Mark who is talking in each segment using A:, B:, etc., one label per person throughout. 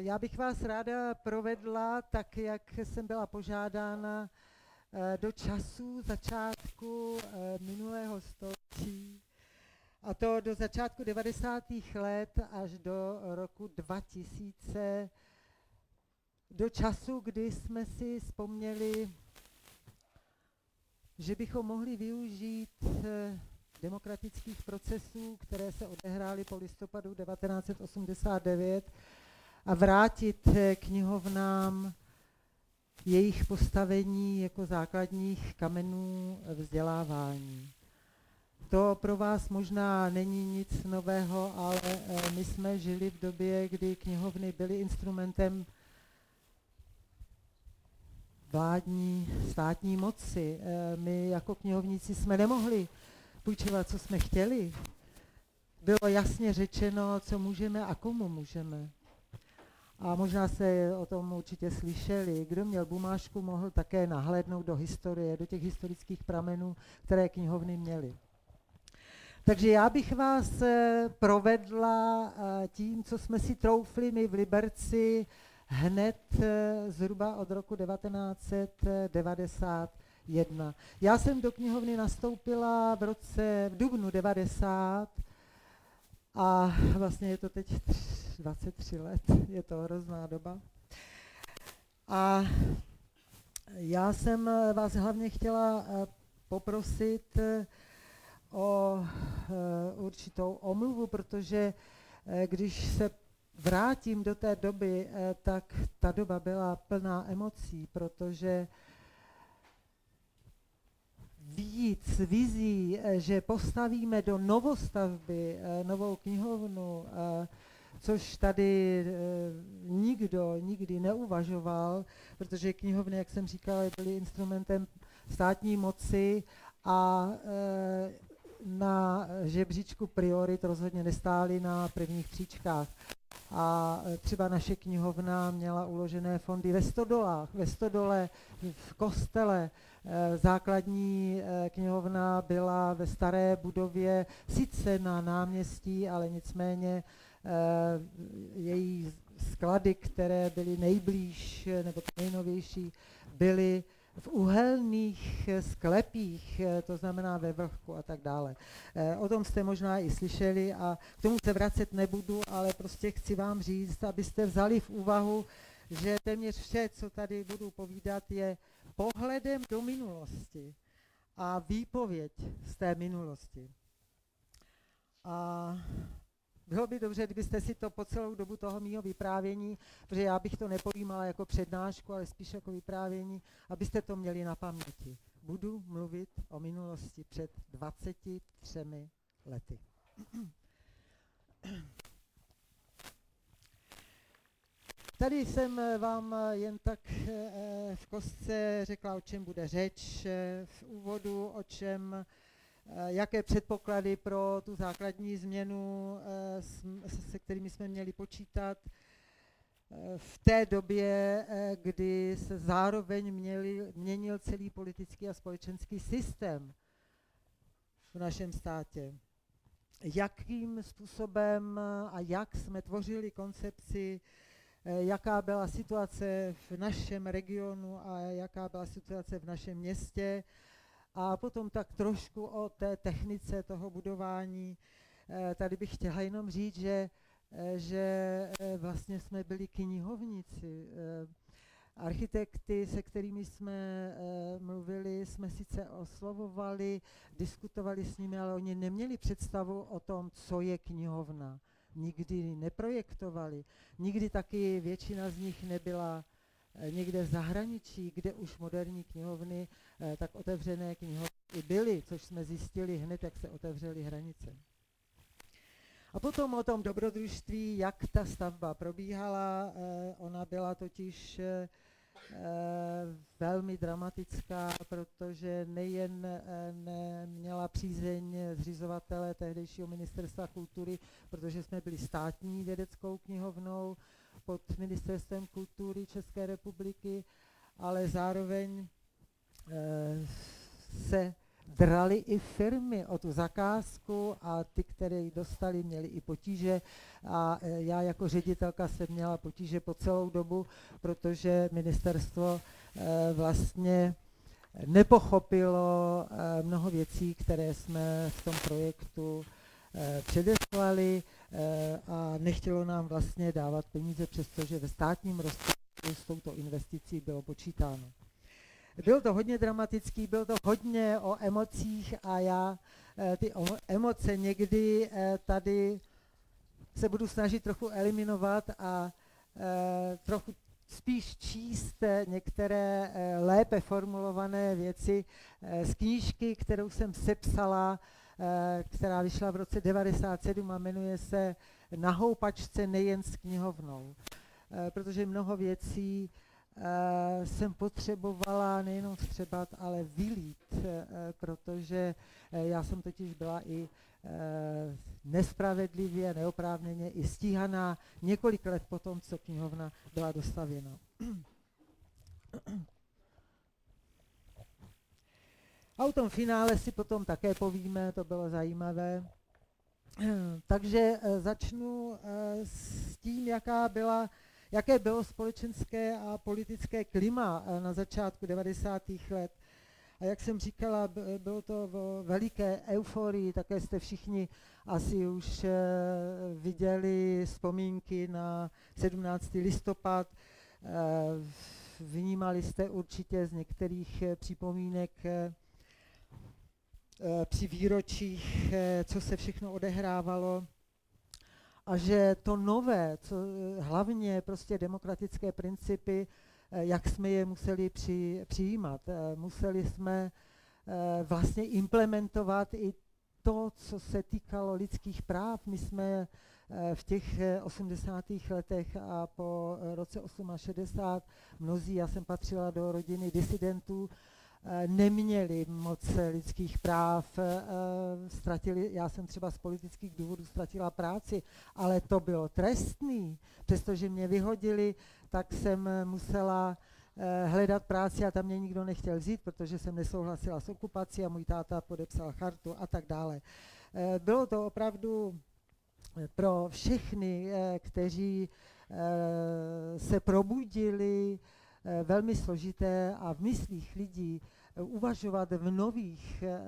A: já bych vás ráda provedla tak, jak jsem byla požádána do času začátku minulého století, a to do začátku 90. let až do roku 2000, do času, kdy jsme si vzpomněli, že bychom mohli využít demokratických procesů, které se odehrály po listopadu 1989 a vrátit knihovnám jejich postavení jako základních kamenů vzdělávání. To pro vás možná není nic nového, ale eh, my jsme žili v době, kdy knihovny byly instrumentem vládní státní moci. Eh, my jako knihovníci jsme nemohli půjčovat, co jsme chtěli. Bylo jasně řečeno, co můžeme a komu můžeme. A možná se o tom určitě slyšeli. Kdo měl bumášku, mohl také nahlédnout do historie, do těch historických pramenů, které knihovny měly. Takže já bych vás eh, provedla eh, tím, co jsme si troufli my v Liberci hned eh, zhruba od roku 1991. Já jsem do knihovny nastoupila v roce v dubnu 90 a vlastně je to teď 23 let, je to hrozná doba. A já jsem vás hlavně chtěla poprosit, o eh, určitou omluvu, protože eh, když se vrátím do té doby, eh, tak ta doba byla plná emocí, protože víc vizí, že postavíme do novostavby novou knihovnu, což tady nikdo nikdy neuvažoval, protože knihovny, jak jsem říkala, byly instrumentem státní moci a na žebříčku priorit rozhodně nestály na prvních příčkách. A e, třeba naše knihovna měla uložené fondy ve stodolách, ve stodole, v kostele. E, základní e, knihovna byla ve staré budově, sice na náměstí, ale nicméně její sklady, které byly nejblíž nebo nejnovější, byly v uhelných sklepích, eh, to znamená ve vrchu a tak dále. Eh, o tom jste možná i slyšeli a k tomu se vracet nebudu, ale prostě chci vám říct, abyste vzali v úvahu, že téměř vše, co tady budu povídat, je pohledem do minulosti a výpověď z té minulosti. A bylo by dobře, kdybyste si to po celou dobu toho mýho vyprávění, protože já bych to nepojímala jako přednášku, ale spíš jako vyprávění, abyste to měli na paměti. Budu mluvit o minulosti před 23 lety. Tady jsem vám jen tak eh, v kostce řekla, o čem bude řeč, eh, v úvodu, o čem jaké předpoklady pro tu základní změnu, eh, se kterými jsme měli počítat eh, v té době, kdy se zároveň měli, měnil celý politický a společenský systém v našem státě. Jakým způsobem a jak jsme tvořili koncepci, jaká byla situace v našem regionu a jaká byla situace v našem městě, a potom tak trošku o té technice toho budování. Eh, tady bych chtěla jenom říct, že, eh, že eh, vlastně jsme byli knihovníci. Architekty, se kterými jsme mluvili, jsme sice oslovovali, diskutovali s nimi, ale oni neměli představu o tom, co je knihovna. Nikdy neprojektovali. Nikdy taky většina z nich nebyla někde v zahraničí, kde už moderní knihovny Eh, tak otevřené knihovny byly, což jsme zjistili hned, jak se otevřely hranice. A potom o tom dobrodružství, jak ta stavba probíhala. Eh, ona byla totiž eh, velmi dramatická, protože nejen měla přízeň zřizovatele tehdejšího ministerstva kultury, protože jsme byli státní vědeckou knihovnou pod ministerstvem kultury České republiky, ale zároveň se drali i firmy o tu zakázku a ty, které ji dostali, měli i potíže. A e, já jako ředitelka jsem měla potíže po celou dobu, protože ministerstvo e, vlastně nepochopilo mnoho věcí, které jsme v tom projektu předeslali a nechtělo nám vlastně dávat peníze, přestože ve státním rozpočtu s touto investicí bylo počítáno. Byl to hodně dramatický, byl to hodně o emocích a já eh, ty emoce někdy eh, tady se budu snažit trochu eliminovat a eh, trochu spíš číst některé lépe formulované věci z knížky, kterou jsem sepsala, která vyšla v roce 97 a jmenuje se Na houpačce nejen s knihovnou. Protože mnoho věcí uh, jsem potřebovala nejenom vstřebat, ale vylít, protože já jsem totiž byla i nespravedlivě, neoprávněně i stíhaná několik let potom, co knihovna byla dostavěna. A o tom finále si potom také povíme, to bylo zajímavé. Takže začnu s tím, jaká byla jaké bylo společenské a politické klima eh, na začátku 90. let. A jak jsem říkala, bylo to v veliké euforii, také jste všichni asi už eh, viděli vzpomínky na 17. listopad. Eh, vnímali jste určitě z některých připomínek při výročích, co se všechno odehrávalo a že to nové, co, hlavně prostě demokratické principy, eh, jak jsme je museli při, přijímat. Eh, museli jsme eh, vlastně implementovat i to, co se týkalo lidských práv. My jsme v těch 80. letech a po roce 68 mnozí, já jsem patřila do rodiny disidentů, Eh, neměli moc lidských práv, eh, ztratili, já jsem třeba z politických důvodů ztratila práci, ale to bylo trestný, přestože mě vyhodili, tak jsem musela eh, hledat práci a tam mě nikdo nechtěl vzít, protože jsem nesouhlasila s okupací a můj táta podepsal chartu a tak dále. Bylo to opravdu pro všechny, kteří se probudili, Eh, velmi složité a v myslích lidí eh, uvažovat v nových eh,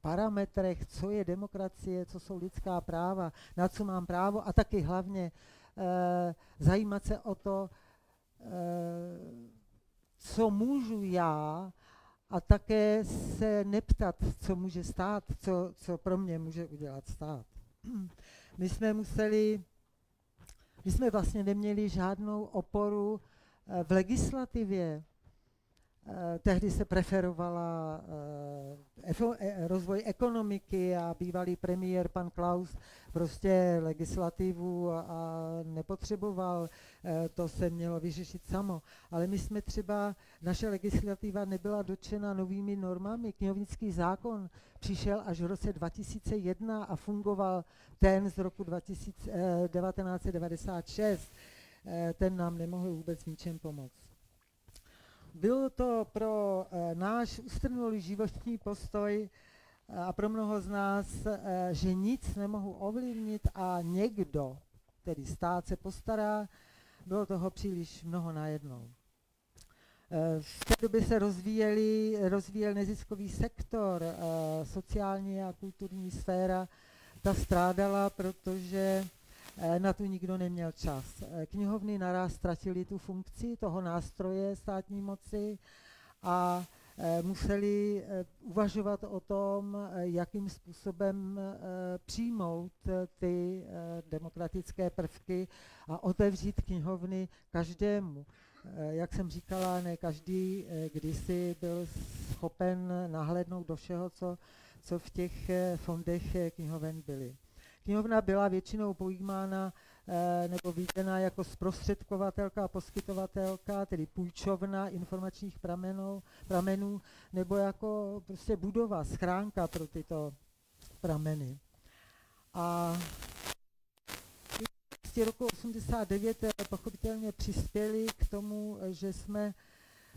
A: parametrech, co je demokracie, co jsou lidská práva, na co mám právo a taky hlavně zajímat se o to, co můžu já a také se neptat, co může stát, co, co pro mě může udělat stát. My jsme museli my jsme vlastně neměli žádnou oporu eh, v legislativě. Eh, tehdy se preferovala eh, rozvoj ekonomiky a bývalý premiér pan Klaus prostě legislativu a nepotřeboval, to se mělo vyřešit samo. Ale my jsme třeba, naše legislativa nebyla dotčena novými normami. Knihovnický zákon přišel až v roce 2001 a fungoval ten z roku 2000, 1996. Ten nám nemohl vůbec ničem pomoct. Bylo to pro eh, náš ustrnulý životní postoj eh, a pro mnoho z nás, eh, že nic nemohu ovlivnit a někdo, tedy stát se postará, bylo toho příliš mnoho najednou. V té době se rozvíjeli, rozvíjel neziskový sektor, sociální a kulturní sféra, ta strádala, protože na to nikdo neměl čas. Eh, knihovny naraz ztratili tu funkci toho nástroje státní moci a eh, museli uvažovat o tom, jakým způsobem přijmout ty demokratické prvky a otevřít knihovny každému. Jak jsem říkala, ne každý kdysi byl schopen nahlédnout do všeho, co, co v těch fondech knihoven byly. Knihovna byla většinou pojímána e, nebo viděna jako zprostředkovatelka a poskytovatelka, tedy půjčovna informačních pramenů, pramenů, nebo jako prostě budova, schránka pro tyto prameny. A roku 89 pochopitelně přispěli k tomu, že jsme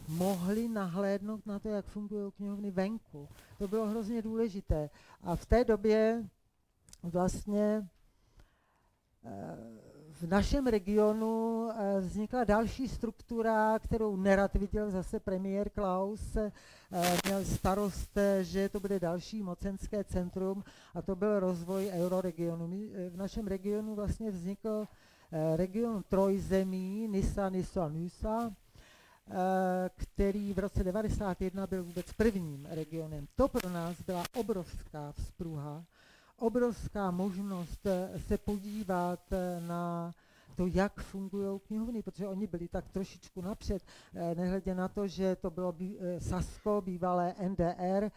A: mohli nahlédnout na to, jak fungují knihovny venku. To bylo hrozně důležité. A v té době vlastně v našem regionu eh, vznikla další struktura, kterou nerad viděl zase premiér Klaus. Eh, měl starost, eh, že to bude další mocenské centrum a to byl rozvoj euroregionu. v našem regionu vlastně vznikl region trojzemí, Nisa, Nisa, Nisa, který v roce 1991 byl vůbec prvním regionem. To pro nás byla obrovská vzpruha, obrovská možnost eh, se podívat eh, na to, jak fungují knihovny, protože oni byli tak trošičku napřed, eh, nehledě na to, že to bylo Sasko, bývalé NDR,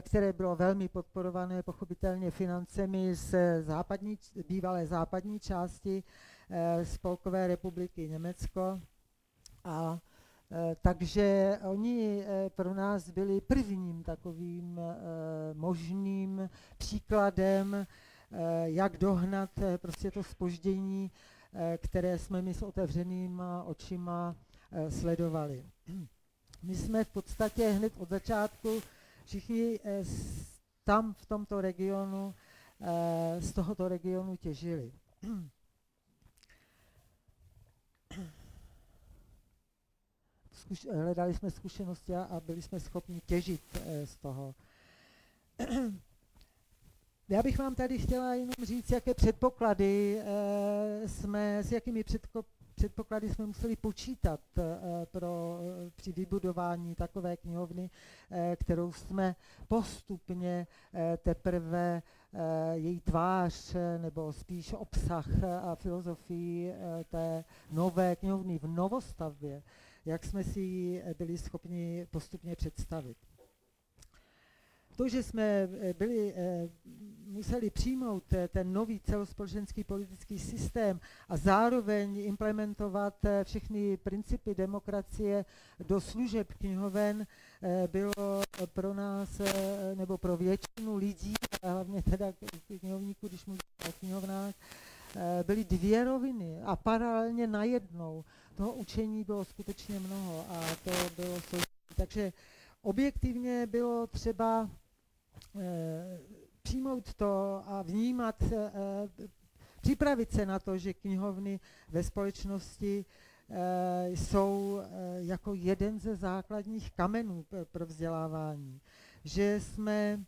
A: které bylo velmi podporované pochopitelně financemi z západní, bývalé západní části Spolkové republiky Německo. A takže oni pro nás byli prvním takovým eh, příkladem, jak dohnat prostě to spoždění, které jsme my s otevřenýma očima sledovali. My jsme v podstatě hned od začátku všichni tam v tomto regionu, z tohoto regionu těžili. hledali jsme zkušenosti a byli jsme schopni těžit eh, z toho. Já bych vám tady chtěla jenom říct, jaké předpoklady eh, jsme, s jakými předpoklady jsme museli počítat eh, pro, při vybudování takové knihovny, kterou jsme postupně teprve její tvář, nebo spíš obsah a filozofii té nové knihovny v novostavbě jak jsme si ji eh, byli schopni postupně představit. To, že jsme eh, byli, eh, museli přijmout ten nový celospolečenský politický systém a zároveň implementovat všechny principy demokracie do služeb knihoven, bylo pro nás, nebo pro většinu lidí, hlavně teda knihovníků, když mluvíme o knihovnách, byly dvě roviny a paralelně najednou toho učení bylo skutečně mnoho a to bylo. Takže objektivně bylo třeba přijmout to a vnímat, e, připravit se na to, že knihovny ve společnosti e, jsou jako jeden ze základních kamenů pro vzdělávání. Že jsme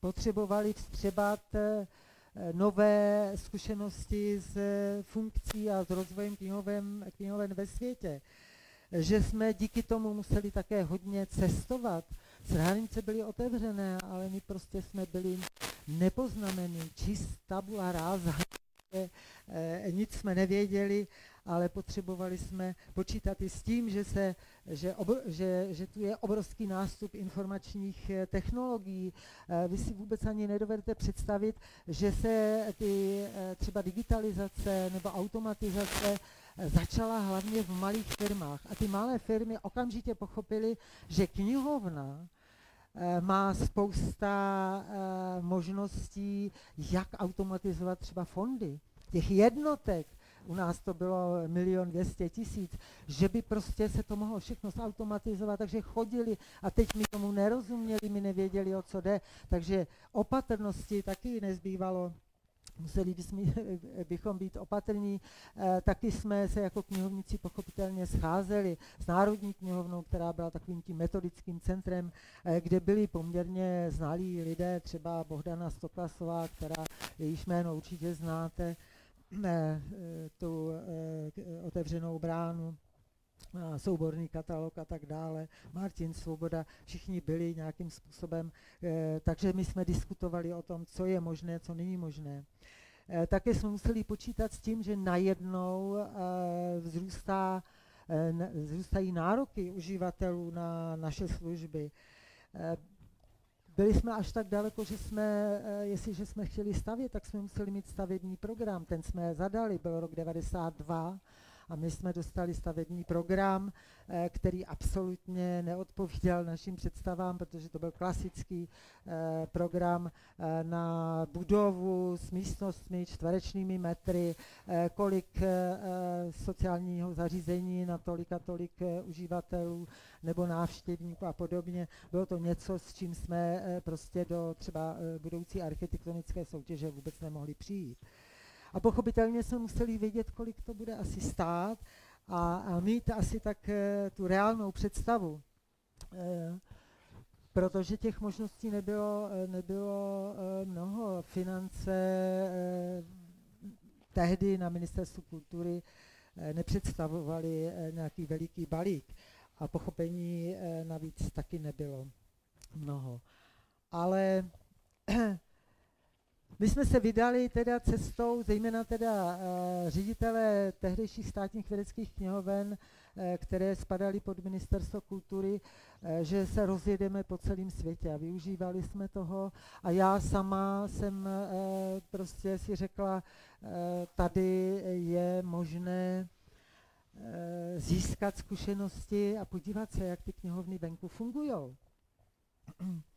A: potřebovali vstřebat Eh, nové zkušenosti s funkcí a s rozvojem knihoven, knihoven ve světě. Že jsme díky tomu museli také hodně cestovat. Hranice byly otevřené, ale my prostě jsme byli nepoznamení, čist tabula ráza, e, nic jsme nevěděli ale potřebovali jsme počítat i s tím, že, se, že, obr, že, že tu je obrovský nástup informačních eh, technologií. Eh, vy si vůbec ani nedovedete představit, že se ty eh, třeba digitalizace nebo automatizace začala hlavně v malých firmách. A ty malé firmy okamžitě pochopily, že knihovna má spousta možností, jak automatizovat třeba fondy. Těch jednotek, u nás to bylo milion dvěstě tisíc, že by prostě se to mohlo všechno zautomatizovat, takže chodili a teď mi tomu nerozuměli, mi nevěděli, o co jde, takže opatrnosti taky nezbývalo museli bychom být opatrní. E, taky jsme se jako knihovníci pochopitelně scházeli s Národní knihovnou, která byla takovým tím metodickým centrem, e, kde byli poměrně znalí lidé, třeba Bohdana Stoklasová, která jejíž jméno určitě znáte, Eh, tu eh, otevřenou bránu, souborný katalog a tak dále, Martin Svoboda, všichni byli nějakým způsobem, eh, takže my jsme diskutovali o tom, co je možné, co není možné. Také jsme museli počítat s tím, že najednou vzrůstá, vzrůstají nároky uživatelů na naše služby. Byli jsme až tak daleko, že jsme, eh, jestliže jsme chtěli stavět, tak jsme museli mít stavební program, ten jsme zadali, byl rok 92 a my jsme dostali stavební program, eh, který absolutně neodpovídal našim představám, protože to byl klasický eh, program eh, na budovu s místnostmi, čtverečnými metry, kolik sociálního zařízení na tolik a tolik uživatelů nebo návštěvníků a podobně. Bylo to něco, s čím jsme prostě do třeba budoucí architektonické soutěže vůbec nemohli přijít. A pochopitelně jsme museli vědět, kolik to bude asi stát a, a mít asi tak e, tu reálnou představu. E, protože těch možností nebylo, eh, nebylo mnoho. Finance tehdy na ministerstvu kultury nepředstavovali nějaký veliký balík a pochopení navíc taky nebylo mnoho. Ale My jsme se vydali teda cestou, zejména teda uh, ředitele tehdejších státních vědeckých knihoven, uh, které spadaly pod ministerstvo kultury, uh, že se rozjedeme po celém světě a využívali jsme toho a já sama jsem prostě si řekla, tady je možné získat zkušenosti a podívat se, jak ty knihovny venku fungují.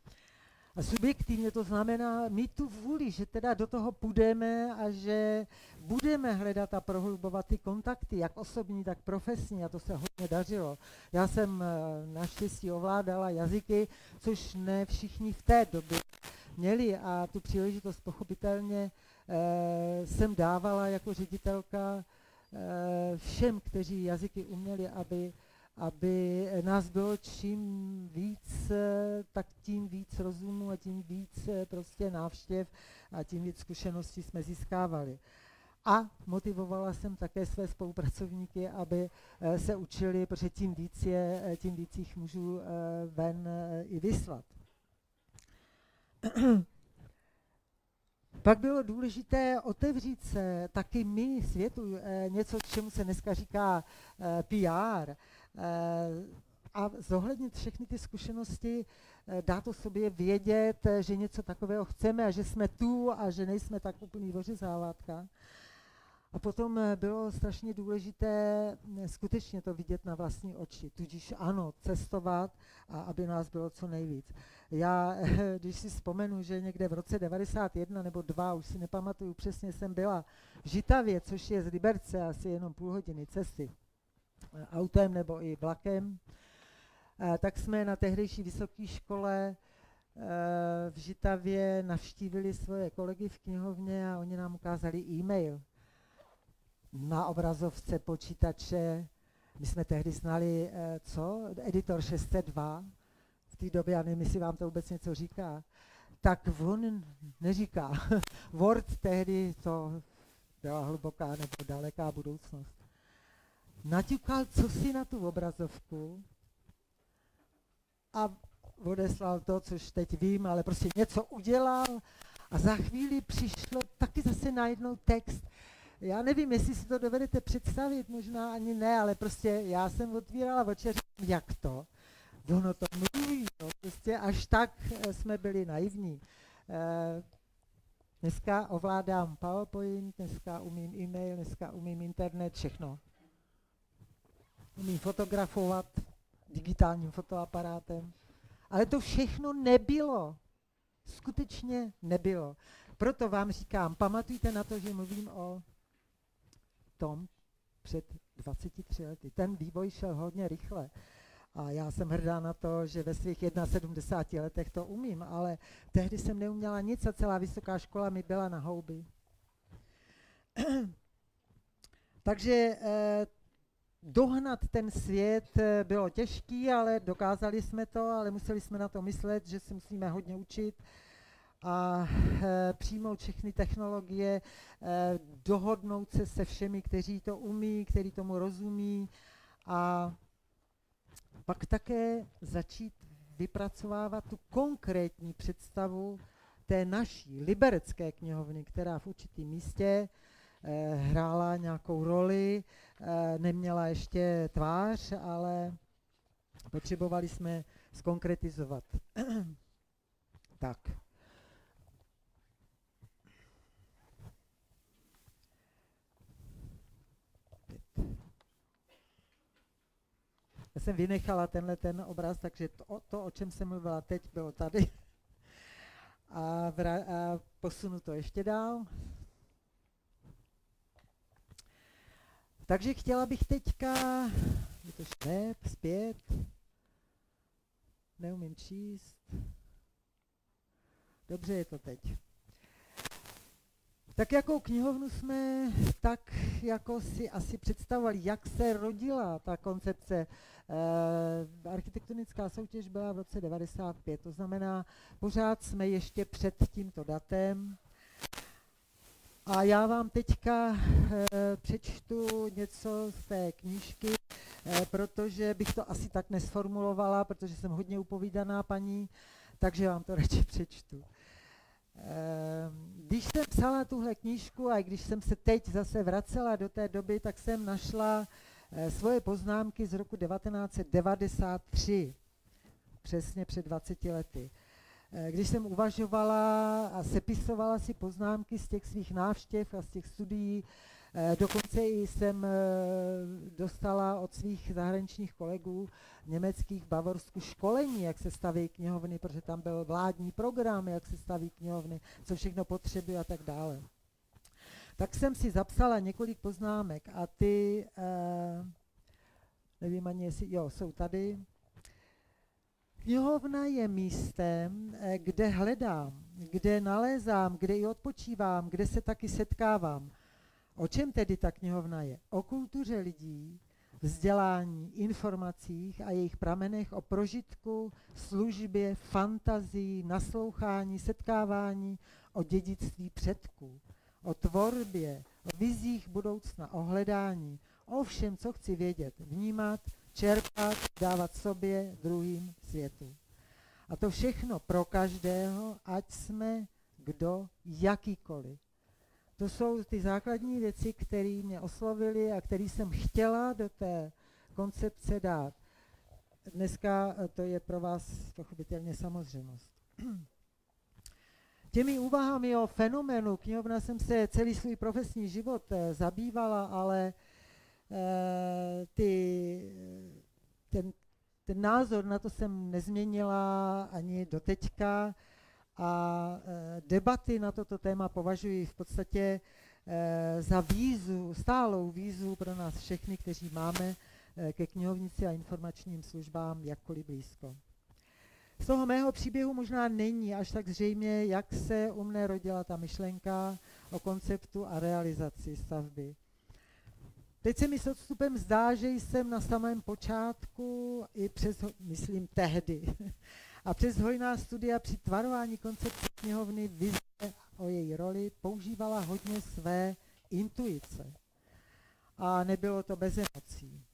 A: A subjektivně to znamená mít tu vůli, že teda do toho půjdeme a že budeme hledat a prohlubovat ty kontakty, jak osobní, tak profesní, a to se hodně dařilo. Já jsem eh, naštěstí ovládala jazyky, což ne všichni v té době měli a tu příležitost pochopitelně e, jsem dávala jako ředitelka e, všem, kteří jazyky uměli, aby aby nás bylo čím víc, tak tím víc rozumu a tím víc prostě návštěv a tím víc zkušeností jsme získávali. A motivovala jsem také své spolupracovníky, aby eh, se učili, protože tím víc, je, eh, tím víc jich můžu eh, ven i vyslat. Pak bylo důležité otevřít se taky my světu, něco, čemu se dneska říká PR, a zohlednit všechny ty zkušenosti, eh, dát o sobě vědět, eh, že něco takového chceme a že jsme tu a že nejsme tak úplný vořezávátka. A potom eh, bylo strašně důležité skutečně to vidět na vlastní oči, tudíž ano, cestovat a aby nás bylo co nejvíc. Já, když si vzpomenu, že někde v roce 91 nebo 2, už si nepamatuju přesně, jsem byla v Žitavě, což je z Liberce asi jenom půl hodiny cesty, autem nebo i vlakem, tak jsme na tehdejší vysoké škole eh, v Žitavě navštívili svoje kolegy v knihovně a oni nám ukázali e-mail na obrazovce počítače. My jsme tehdy znali, eh, co? Editor 602. V té době, já nevím, jestli vám to vůbec něco říká. Tak on neříká. Word tehdy to byla hluboká nebo daleká budoucnost naťukal co si na tu obrazovku a odeslal to, což teď vím, ale prostě něco udělal a za chvíli přišlo taky zase najednou text. Já nevím, jestli si to dovedete představit, možná ani ne, ale prostě já jsem otvírala oči říkám, jak to? Ono to mluví, no, prostě až tak eh, jsme byli naivní. E, dneska ovládám PowerPoint, dneska umím e-mail, dneska umím internet, všechno umí fotografovat digitálním fotoaparátem. Ale to všechno nebylo. Skutečně nebylo. Proto vám říkám, pamatujte na to, že mluvím o tom před 23 lety. Ten vývoj šel hodně rychle. A já jsem hrdá na to, že ve svých 71 letech to umím, ale tehdy jsem neuměla nic a celá vysoká škola mi byla na houby. Takže eh, dohnat ten svět eh, bylo těžký, ale dokázali jsme to, ale museli jsme na to myslet, že si musíme hodně učit a e, přijmout všechny technologie, e, dohodnout se se všemi, kteří to umí, kteří tomu rozumí a pak také začít vypracovávat tu konkrétní představu té naší liberecké knihovny, která v určitém místě Eh, hrála nějakou roli, eh, neměla ještě tvář, ale potřebovali jsme skonkretizovat. tak. jsem vynechala tenhle ten obraz, takže to, to, o čem jsem mluvila teď, bylo tady. A, vra, a posunu to ještě dál. Takže chtěla bych teďka, je to šnép, zpět, neumím číst. Dobře je to teď. Tak jakou knihovnu jsme tak jako si asi představovali, jak se rodila ta koncepce. E, architektonická soutěž byla v roce 95, to znamená, pořád jsme ještě před tímto datem. A já vám teďka e, přečtu něco z té knížky, e, protože bych to asi tak nesformulovala, protože jsem hodně upovídaná paní, takže vám to radši přečtu. Ehm, když jsem psala tuhle knížku a když jsem se teď zase vracela do té doby, tak jsem našla eh, svoje poznámky z roku 1993, přesně před 20 lety. Eh, když jsem uvažovala a sepisovala si poznámky z těch svých návštěv a z těch studií, Eh, dokonce i jsem eh, dostala od svých zahraničních kolegů německých v Bavorsku školení, jak se staví knihovny, protože tam byl vládní program, jak se staví knihovny, co všechno potřebuje a tak dále. Tak jsem si zapsala několik poznámek a ty, nevím ani jestli, jo, jsou tady. Knihovna je místem, kde hledám, kde nalézám, kde i odpočívám, kde se taky setkávám. O čem tedy ta knihovna je? O kultuře lidí, vzdělání, informacích a jejich pramenech, o prožitku, službě, fantazii, naslouchání, setkávání, o dědictví předků, o tvorbě, o vizích budoucna, o hledání, o všem, co chci vědět, vnímat, čerpat, dávat sobě, druhým, světu. A to všechno pro každého, ať jsme kdo jakýkoliv. To jsou ty základní věci, které mě oslovily a které jsem chtěla do té koncepce dát. Dneska eh, to je pro vás pochopitelně samozřejmost. Těmi úvahami o fenoménu knihovna jsem se celý svůj profesní život eh, zabývala, ale eh, ty, ten, ten názor na to jsem nezměnila ani do teďka a e, debaty na toto téma považuji v podstatě e, za výzvu, stálou výzvu pro nás všechny, kteří máme e, ke knihovnici a informačním službám jakkoliv blízko. Z toho mého příběhu možná není až tak zřejmě, jak se u mne rodila ta myšlenka o konceptu a realizaci stavby. Teď se mi s odstupem zdá, že jsem na samém počátku i přes, myslím tehdy, a přes hojná studia při tvarování koncepce knihovny vize o její roli používala hodně své intuice. A nebylo to bez emocí.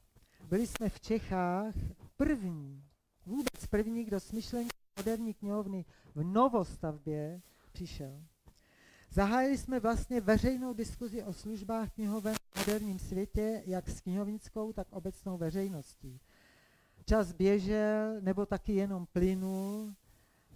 A: Byli jsme v Čechách první, vůbec první, kdo s myšlenkou moderní knihovny v novostavbě přišel. Zahájili jsme vlastně veřejnou diskuzi o službách knihoven moderním světě, jak s knihovnickou, tak obecnou veřejností čas běžel, nebo taky jenom plynul.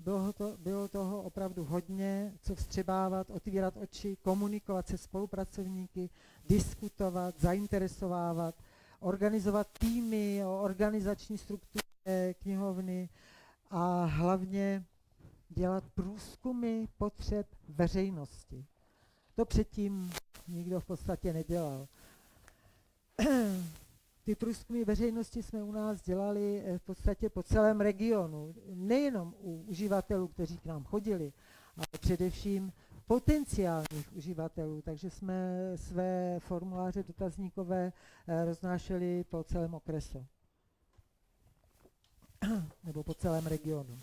A: Bylo, to, bylo toho opravdu hodně, co vstřebávat, otvírat oči, komunikovat se spolupracovníky, diskutovat, zainteresovávat, organizovat týmy organizační struktuře knihovny a hlavně dělat průzkumy potřeb veřejnosti. To předtím nikdo v podstatě nedělal. Ty průzkumy veřejnosti jsme u nás dělali eh, v podstatě po celém regionu. Nejenom u uživatelů, kteří k nám chodili, ale především potenciálních uživatelů. Takže jsme své formuláře dotazníkové eh, roznášeli po celém okresu. Nebo po celém regionu.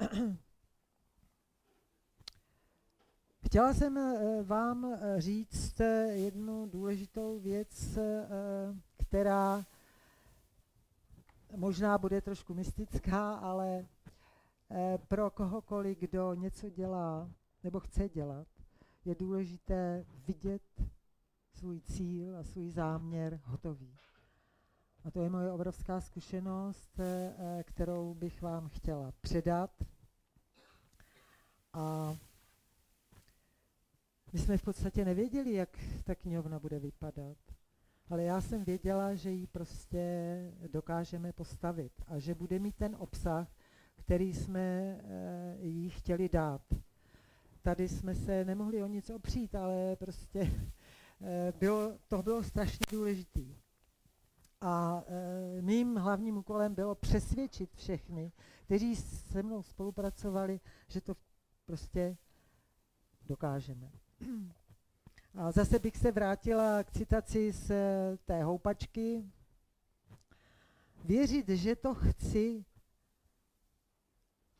A: Chtěla jsem eh, vám eh, říct eh, jednu důležitou věc, která možná bude trošku mystická, ale pro kohokoliv, kdo něco dělá nebo chce dělat, je důležité vidět svůj cíl a svůj záměr hotový. A to je moje obrovská zkušenost, kterou bych vám chtěla předat. A my jsme v podstatě nevěděli, jak ta knihovna bude vypadat. ale já jsem věděla, že ji prostě dokážeme postavit a že bude mít ten obsah, který jsme e, jí chtěli dát. Tady jsme se nemohli o nic opřít, ale prostě e, bylo, to bylo strašně důležité. A e, mým hlavním úkolem bylo přesvědčit všechny, kteří se mnou spolupracovali, že to prostě dokážeme. A zase bych se vrátila k citaci z té houpačky. Věřit, že to chci,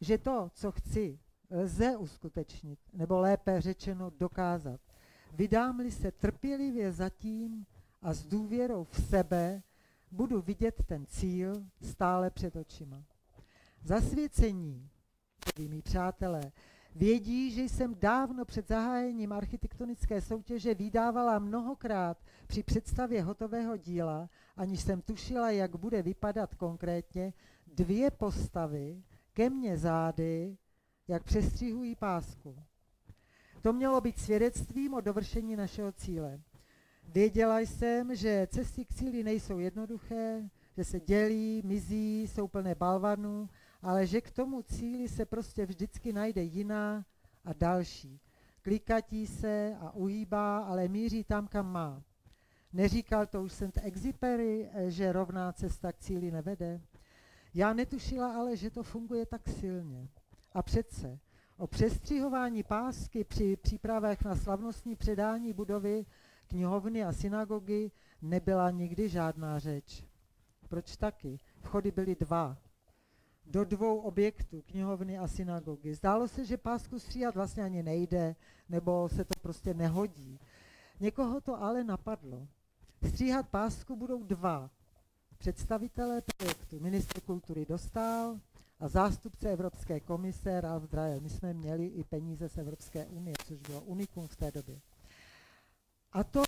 A: že to, co chci, lze uskutečnit, nebo lépe řečeno dokázat. Vydám-li se trpělivě zatím a s důvěrou v sebe, budu vidět ten cíl stále před očima. Zasvěcení, tedy mý přátelé, vědí, že jsem dávno před zahájením architektonické soutěže vydávala mnohokrát při představě hotového díla, aniž jsem tušila, jak bude vypadat konkrétně, dvě postavy ke mně zády, jak přestřihují pásku. To mělo být svědectvím o dovršení našeho cíle. Věděla jsem, že cesty k cíli nejsou jednoduché, že se dělí, mizí, jsou plné balvanů, ale že k tomu cíli se prostě vždycky najde jiná a další. Klikatí se a uhýbá, ale míří tam, kam má. Neříkal to už Saint Exupery, že rovná cesta k cíli nevede? Já netušila ale, že to funguje tak silně. A přece o přestřihování pásky při přípravách na slavnostní předání budovy knihovny a synagogy nebyla nikdy žádná řeč. Proč taky? Vchody byly dva. Do dvou objektů, knihovny a synagogy. Zdálo se, že pásku stříhat vlastně ani nejde, nebo se to prostě nehodí. Někoho to ale napadlo. Stříhat pásku budou dva. Představitelé projektu, ministr kultury Dostal a zástupce Evropské komise Ralf Dreyer. My jsme měli i peníze z Evropské unie, což bylo unikum v té době. A to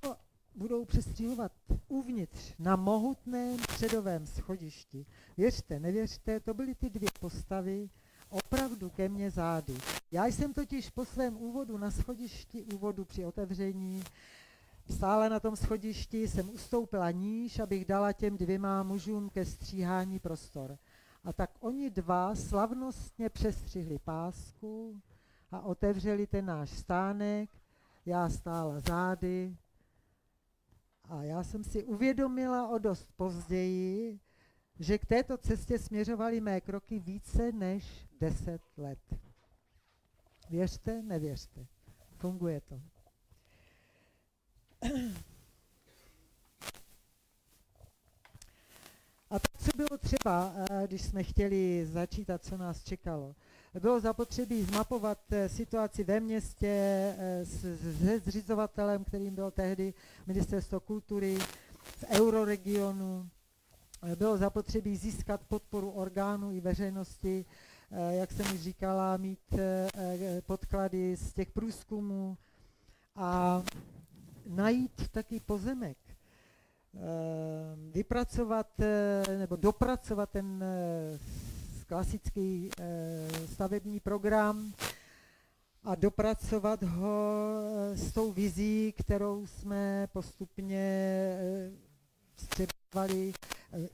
A: budou přestřihovat uvnitř na mohutném předovém schodišti. Věřte, nevěřte, to byly ty dvě postavy opravdu ke mně zády. Já jsem totiž po svém úvodu na schodišti, úvodu při otevření, stále na tom schodišti jsem ustoupila níž, abych dala těm dvěma mužům ke stříhání prostor. A tak oni dva slavnostně přestřihli pásku a otevřeli ten náš stánek já stála zády a já jsem si uvědomila o dost později, že k této cestě směřovaly mé kroky více než deset let. Věřte, nevěřte. Funguje to. A to, co bylo třeba, eh, když jsme chtěli začít a co nás čekalo bylo zapotřebí zmapovat eh, situaci ve městě eh, se zřizovatelem, kterým byl tehdy Ministerstvo kultury, v euroregionu. Eh, bylo zapotřebí získat podporu orgánů i veřejnosti, jak jsem už říkala, mít podklady z těch průzkumů a najít taky pozemek, vypracovat nebo dopracovat ten klasický e, stavební program a dopracovat ho eh, s tou vizí, kterou jsme postupně e, střebovali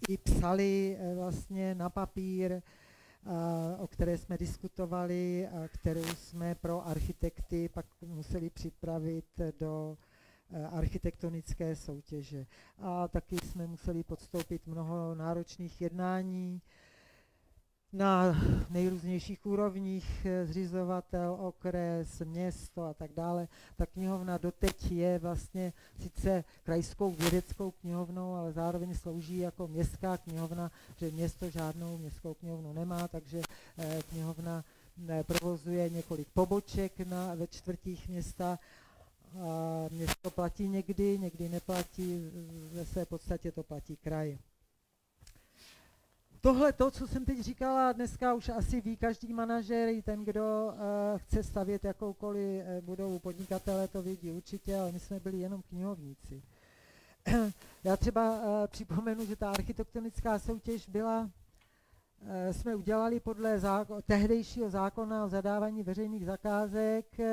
A: i psali vlastně na papír, o které jsme diskutovali a kterou jsme pro architekty pak museli připravit do architektonické soutěže. A taky jsme museli podstoupit mnoho náročných jednání, na nejrůznějších úrovních, eh, zřizovatel, okres, město a tak dále. Ta knihovna doteď je vlastně sice krajskou vědeckou knihovnou, ale zároveň slouží jako městská knihovna, že město žádnou městskou knihovnu nemá, takže eh, knihovna eh, provozuje několik poboček na, ve čtvrtích města a město platí někdy, někdy neplatí, ve své podstatě to platí kraj. Tohle, to, co jsem teď říkala, dneska už asi ví každý manažer, i ten, kdo uh, chce stavět jakoukoliv uh, budovu podnikatele, to vědí určitě, ale my jsme byli jenom knihovníci. Já třeba uh, připomenu, že ta architektonická soutěž byla, uh, jsme udělali podle záko- tehdejšího zákona o zadávání veřejných zakázek, uh,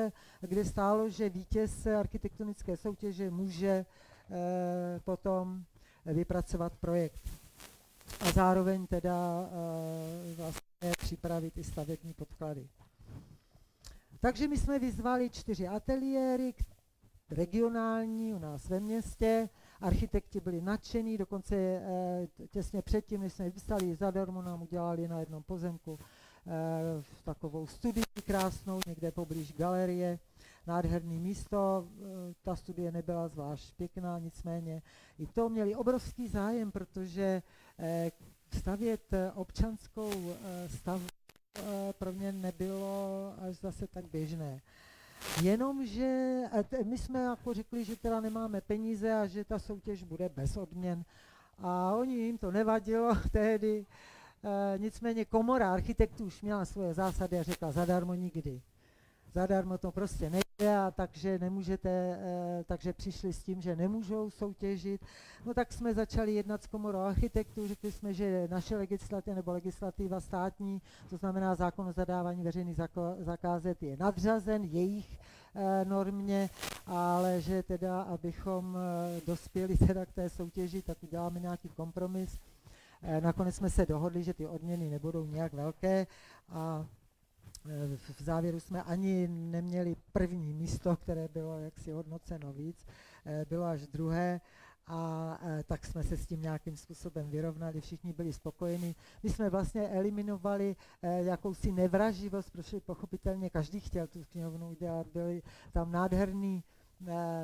A: kde stálo, že vítěz architektonické soutěže může potom vypracovat projekt. A zároveň teda vlastně připravit i stavební podklady. Takže my jsme vyzvali čtyři ateliéry, regionální u nás ve městě, architekti byli nadšení, dokonce e, těsně předtím, než jsme vypsali zadarmo, nám udělali na jednom pozemku e, takovou studii krásnou, někde poblíž galerie, nádherný místo, ta studie nebyla zvlášť pěkná, nicméně i to měli obrovský zájem, protože stavět občanskou e, stavbu pro mě nebylo až zase tak běžné. Jenomže my jsme jako řekli, že teda nemáme peníze a že ta soutěž bude bez odměn. A oni jim to nevadilo tehdy. Nicméně komora architektů už měla svoje zásady a řekla zadarmo nikdy zadarmo to prostě nejde a takže nemůžete, e, takže přišli s tím, že nemůžou soutěžit. No tak jsme začali jednat s komorou architektů, řekli jsme, že naše legislativa nebo legislativa státní, to znamená zákon o zadávání veřejných zakázek je nadřazen jejich e, normě, ale že teda, abychom e, dospěli teda k té soutěži, tak uděláme nějaký kompromis. Nakonec jsme se dohodli, že ty odměny nebudou nějak velké a v závěru jsme ani neměli první místo, které bylo jaksi hodnoceno víc, eh, bylo až druhé a eh, tak jsme se s tím nějakým způsobem vyrovnali, všichni byli spokojeni. My jsme vlastně eliminovali eh, jakousi nevraživost, protože pochopitelně každý chtěl tu knihovnu udělat, byly tam nádherný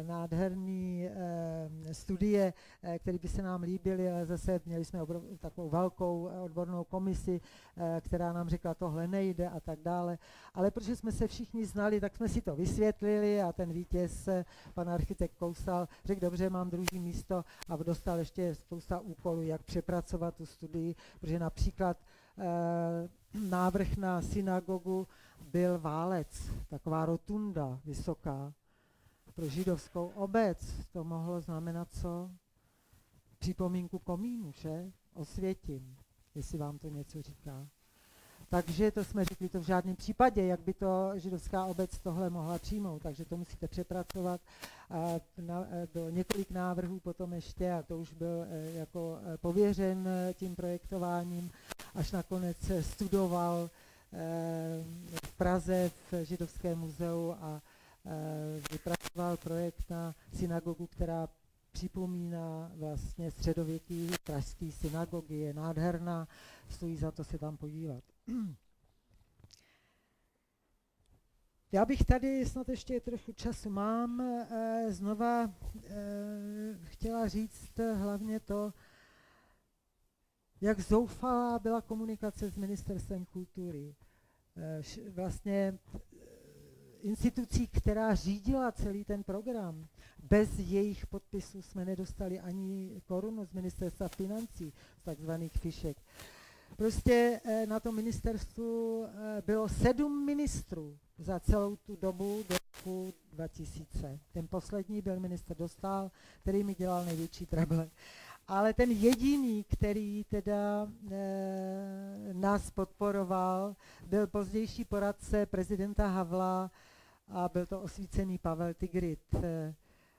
A: nádherný eh, studie, eh, které by se nám líbily, ale zase měli jsme takovou velkou odbornou komisi, eh, která nám řekla, tohle nejde a tak dále. Ale protože jsme se všichni znali, tak jsme si to vysvětlili a ten vítěz, pan architekt Kousal, řekl, dobře, mám druhý místo a dostal ještě spousta úkolů, jak přepracovat tu studii, protože například návrh na synagogu byl válec, taková rotunda vysoká, pro židovskou obec to mohlo znamenat co? Připomínku komínu, že? Osvětím, jestli vám to něco říká. Takže to jsme řekli to v žádném případě, jak by to židovská obec tohle mohla přijmout, takže to musíte přepracovat. A na, bylo několik návrhů potom ještě a to už byl e, jako e, pověřen e, tím projektováním, až nakonec studoval v Praze v Židovském muzeu a Eh, vypracoval projekt na synagogu, která připomíná vlastně středověký pražský synagogy, je nádherná, stojí za to se tam podívat. Já bych tady snad ještě trochu času mám, e, znova e, chtěla říct hlavně to, jak zoufalá byla komunikace s ministerstvem kultury. E, vlastně institucí, která řídila celý ten program. Bez jejich podpisů jsme nedostali ani korunu z ministerstva financí, z takzvaných fišek. Prostě eh, na tom ministerstvu eh, bylo sedm ministrů za celou tu dobu do roku 2000. Ten poslední byl minister Dostal, který mi dělal největší trable. Ale ten jediný, který teda e, nás podporoval, byl pozdější poradce prezidenta Havla a byl to osvícený Pavel Tigrit. Eh,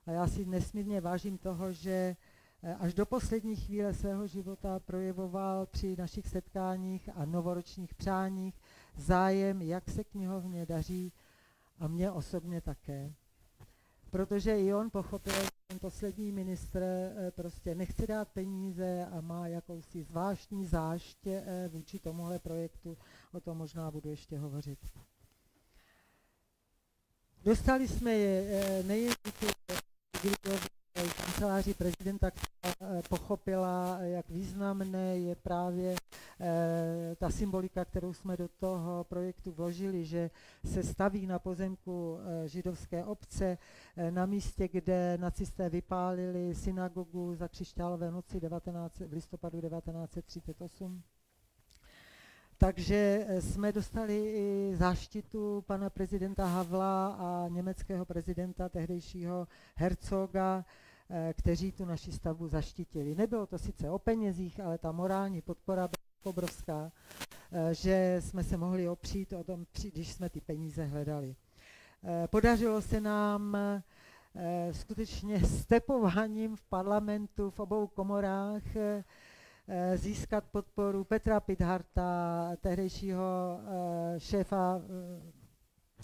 A: a já si nesmírně vážím toho, že eh, až do poslední chvíle svého života projevoval při našich setkáních a novoročních přáních zájem, jak se knihovně daří a mě osobně také. Protože i on pochopil, že ten poslední ministr eh, prostě nechce dát peníze a má jakousi zvláštní záště vůči tomuhle projektu. O tom možná budu ještě hovořit. Dostali jsme je eh, nejen díky kanceláři prezidenta, která eh, pochopila, jak významné je právě eh, ta symbolika, kterou jsme do toho projektu vložili, že se staví na pozemku židovské obce na místě, kde nacisté vypálili synagogu za křišťálové noci 19, v listopadu 1938 takže eh, jsme dostali i záštitu pana prezidenta Havla a německého prezidenta tehdejšího Herzoga, eh, kteří tu naši stavbu zaštitili. Nebylo to sice o penězích, ale ta morální podpora byla obrovská, eh, že jsme se mohli opřít o tom, když jsme ty peníze hledali. Podařilo se nám skutečně stepováním v parlamentu v obou komorách získat podporu Petra Pitharta, tehdejšího šéfa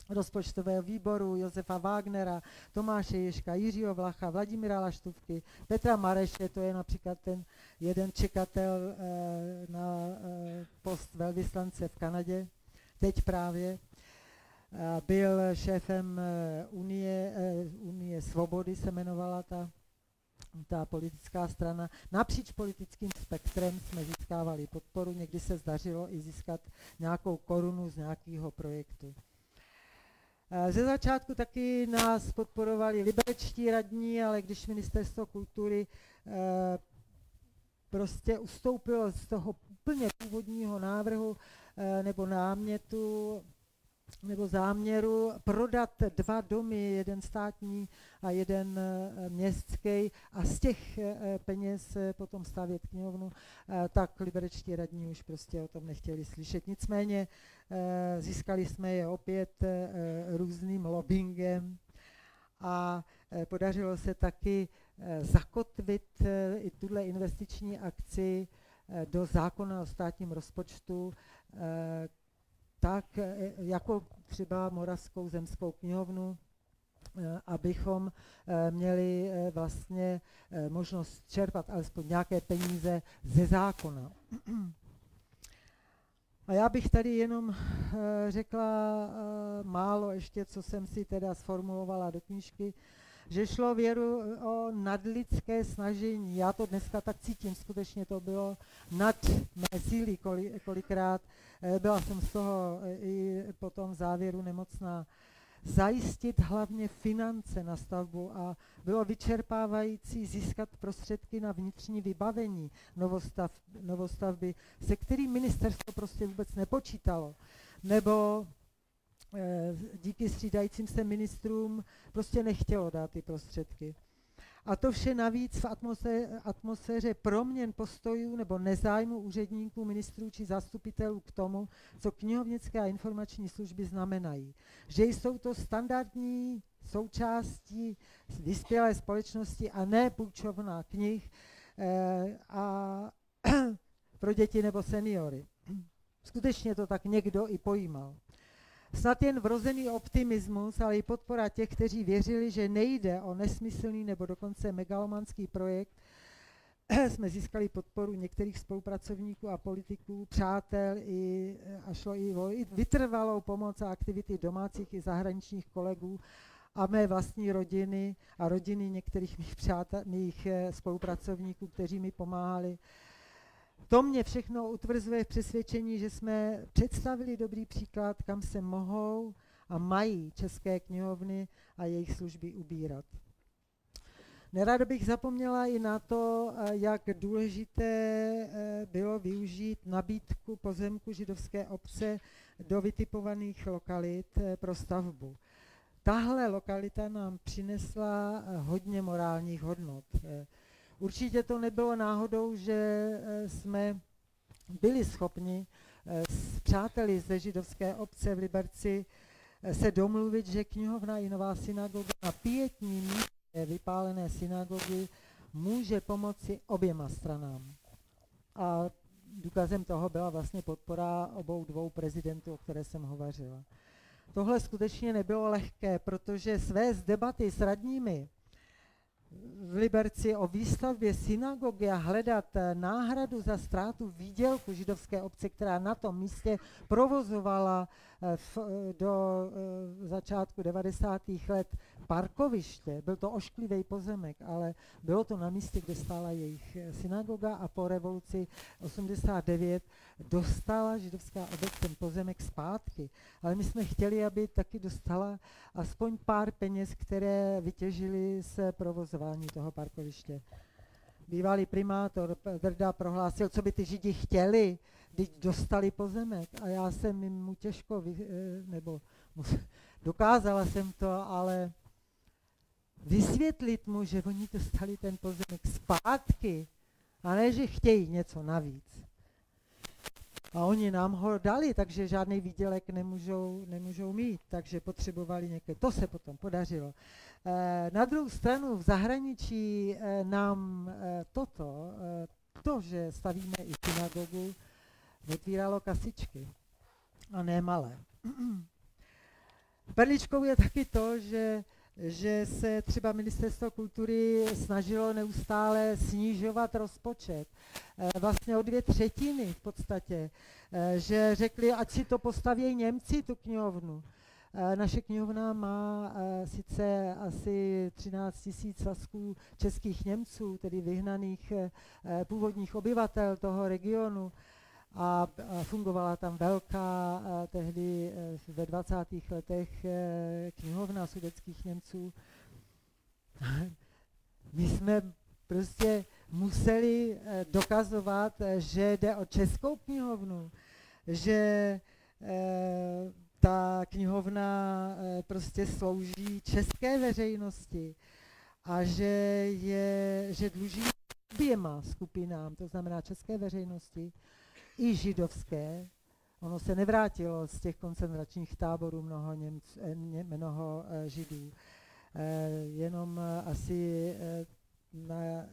A: rozpočtového výboru Josefa Wagnera, Tomáše Ješka, Jiřího Vlacha, Vladimíra Laštůvky, Petra Mareše, to je například ten jeden čekatel na post velvyslance v Kanadě, teď právě. Byl šéfem Unie, Unie svobody, se jmenovala ta, ta politická strana. Napříč politickým spektrem jsme získávali podporu, někdy se zdařilo i získat nějakou korunu z nějakého projektu. Eh, ze začátku taky nás podporovali liberečtí radní, ale když ministerstvo kultury eh, prostě ustoupilo z toho úplně původního návrhu eh, nebo námětu nebo záměru prodat dva domy, jeden státní a jeden eh, městský a z těch eh, peněz eh, potom stavět knihovnu, tak liberečtí radní už prostě o tom nechtěli slyšet. Nicméně získali jsme je opět různým lobbyingem a podařilo se taky zakotvit i tuhle investiční akci do zákona o státním rozpočtu, tak e, jako třeba Moravskou zemskou knihovnu, e, abychom e, měli vlastně možnost čerpat alespoň nějaké peníze ze zákona. A já bych tady jenom řekla málo ještě, co jsem si teda sformulovala do knížky, že šlo věru o nadlidské snažení. Já to dneska tak cítím, skutečně to bylo nad mé síly kolikrát. Eh, byla jsem z toho eh, i potom v závěru nemocná. Zajistit hlavně finance na stavbu a bylo vyčerpávající získat prostředky na vnitřní vybavení novostav, novostavby, se kterým ministerstvo prostě vůbec nepočítalo. Nebo díky střídajícím se ministrům prostě nechtělo dát ty prostředky. A to vše navíc v atmosféře, proměn postojů nebo nezájmu úředníků, ministrů či zastupitelů k tomu, co knihovnické a informační služby znamenají. Že jsou to standardní součástí vyspělé společnosti a ne půjčovna knih eh, a pro děti nebo seniory. Skutečně to tak někdo i pojímal. Snad jen vrozený optimismus, ale i podpora těch, kteří věřili, že nejde o nesmyslný nebo dokonce megalomanský projekt, jsme získali podporu některých spolupracovníků a politiků, přátel i, a šlo i o vytrvalou pomoc a aktivity domácích i zahraničních kolegů a mé vlastní rodiny a rodiny některých mých, přátel, mých eh, spolupracovníků, kteří mi pomáhali to mě všechno utvrzuje v přesvědčení, že jsme představili dobrý příklad, kam se mohou a mají české knihovny a jejich služby ubírat. Nerada bych zapomněla i na to, eh, jak důležité eh, bylo využít nabídku pozemku židovské obce do vytipovaných lokalit eh, pro stavbu. Tahle lokalita nám přinesla hodně morálních hodnot. Určitě to nebylo náhodou, že eh, jsme byli schopni eh, s přáteli ze židovské obce v Liberci eh, se domluvit, že knihovna i nová synagoga na pětní místě vypálené synagogy může pomoci oběma stranám. A důkazem toho byla vlastně podpora obou dvou prezidentů, o které jsem hovořila. Tohle skutečně nebylo lehké, protože své z debaty s radními v Liberci o výstavbě synagogy a hledat eh, náhradu za ztrátu výdělku židovské obce, která na tom místě provozovala eh, v, eh, do začátku 90. let parkoviště. Byl to ošklivý pozemek, ale bylo to na místě, kde stála jejich synagoga a po revoluci 89 dostala židovská obec ten pozemek zpátky. Ale my jsme chtěli, aby taky dostala aspoň pár peněz, které vytěžili z provozování toho parkoviště. Bývalý primátor Drda prohlásil, co by ty židi chtěli, když dostali pozemek. A já jsem jim mu těžko, vy, eh, nebo dokázala jsem to, ale vysvětlit mu, že oni dostali ten pozemek zpátky, a ne, že chtějí něco navíc. A oni nám ho dali, takže žádný výdělek nemůžou, nemůžou mít, takže potřebovali někde. To se potom podařilo. E, na druhou stranu v zahraničí e, nám e, toto, to, že stavíme i synagogu, otvíralo kasičky. A ne malé. Perličkou je taky to, že že se třeba ministerstvo kultury snažilo neustále snižovat rozpočet. Eh, vlastně o dvě třetiny v podstatě. Eh, že řekli, ať si to postaví Němci, tu knihovnu. Eh, naše knihovna má sice asi 13 tisíc sasků českých Němců, tedy vyhnaných původních obyvatel toho regionu, a, fungovala tam velká tehdy ve 20. letech knihovna sudeckých Němců. My jsme prostě museli eh, dokazovat, eh, že jde o českou knihovnu, že eh, ta knihovna prostě slouží české veřejnosti a že, je, že dluží oběma skupinám, to znamená české veřejnosti i židovské. Ono se nevrátilo z těch koncentračních táborů mnoho, Němc, mnoho židů. Jenom asi na, eh,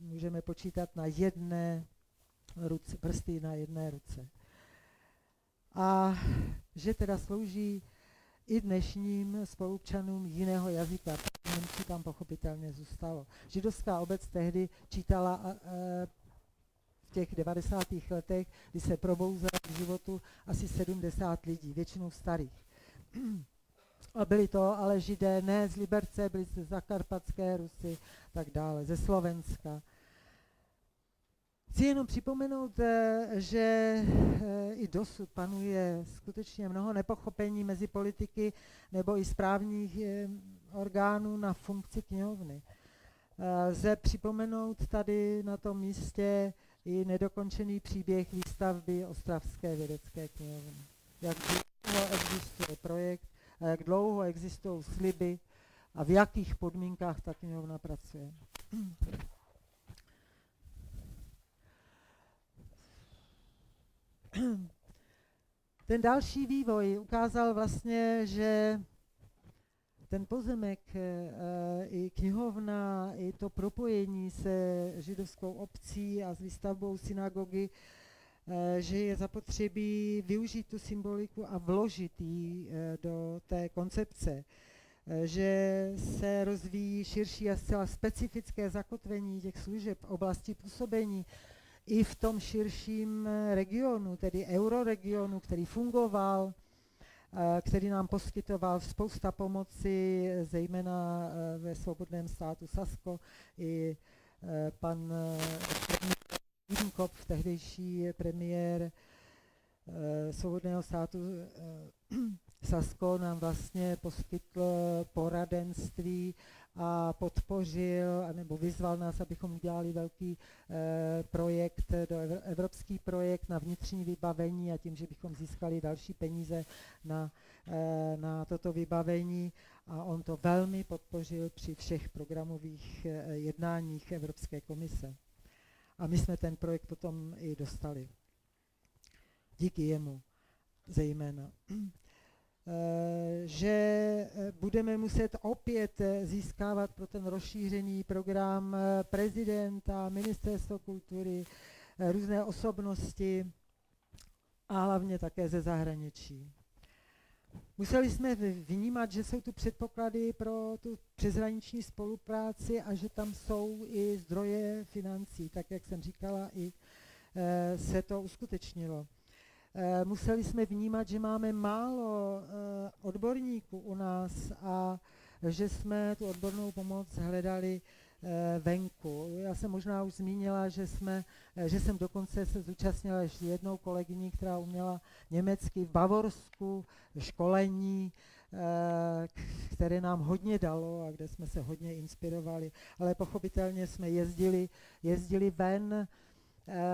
A: můžeme počítat na jedné ruce, prsty na jedné ruce. A že teda slouží i dnešním spolupčanům jiného jazyka. Němci tam pochopitelně zůstalo. Židovská obec tehdy čítala těch 90. letech, kdy se probouzela k životu asi 70 lidí, většinou starých. A byli to ale židé ne z Liberce, byli z Zakarpatské Rusy, tak dále, ze Slovenska. Chci jenom připomenout, eh, že eh, i dosud panuje skutečně mnoho nepochopení mezi politiky nebo i správních eh, orgánů na funkci knihovny. Lze připomenout tady na tom místě i nedokončený příběh výstavby Ostravské vědecké knihovny. Jak dlouho existuje projekt a jak dlouho existují sliby a v jakých podmínkách ta knihovna pracuje. Ten další vývoj ukázal vlastně, že ten pozemek, e, i knihovna, i to propojení se židovskou obcí a s výstavbou synagogy, e, že je zapotřebí využít tu symboliku a vložit ji do té koncepce. Eh, že se rozvíjí širší a zcela specifické zakotvení těch služeb v oblasti působení i v tom širším eh, regionu, tedy euroregionu, který fungoval, eh, který nám poskytoval spousta pomoci, zejména ve svobodném státu Sasko. I pan Inkop, tehdejší premiér svobodného státu Sasko nám vlastně poskytl poradenství a podpořil, nebo vyzval nás, abychom udělali velký eh, projekt, do evropský projekt na vnitřní vybavení a tím, že bychom získali další peníze na, eh, na toto vybavení. A on to velmi podpořil při všech programových eh, jednáních Evropské komise. A my jsme ten projekt potom i dostali. Díky jemu zejména. Eh, že eh, budeme muset opět eh, získávat pro ten rozšířený program prezidenta, ministerstvo kultury, různé osobnosti a hlavně také ze zahraničí. Museli jsme vnímat, že jsou tu předpoklady pro tu přeshraniční spolupráci a že tam jsou i zdroje financí, tak jak jsem říkala, i se to uskutečnilo. Eh, museli jsme vnímat, že máme málo eh, odborníků u nás a že jsme tu odbornou pomoc hledali eh, venku. Já jsem možná už zmínila, že, jsme, že jsem dokonce se zúčastnila ještě jednou kolegyní, která uměla německy v Bavorsku, školení, které nám hodně dalo a kde jsme se hodně inspirovali. Ale pochopitelně jsme jezdili, jezdili ven,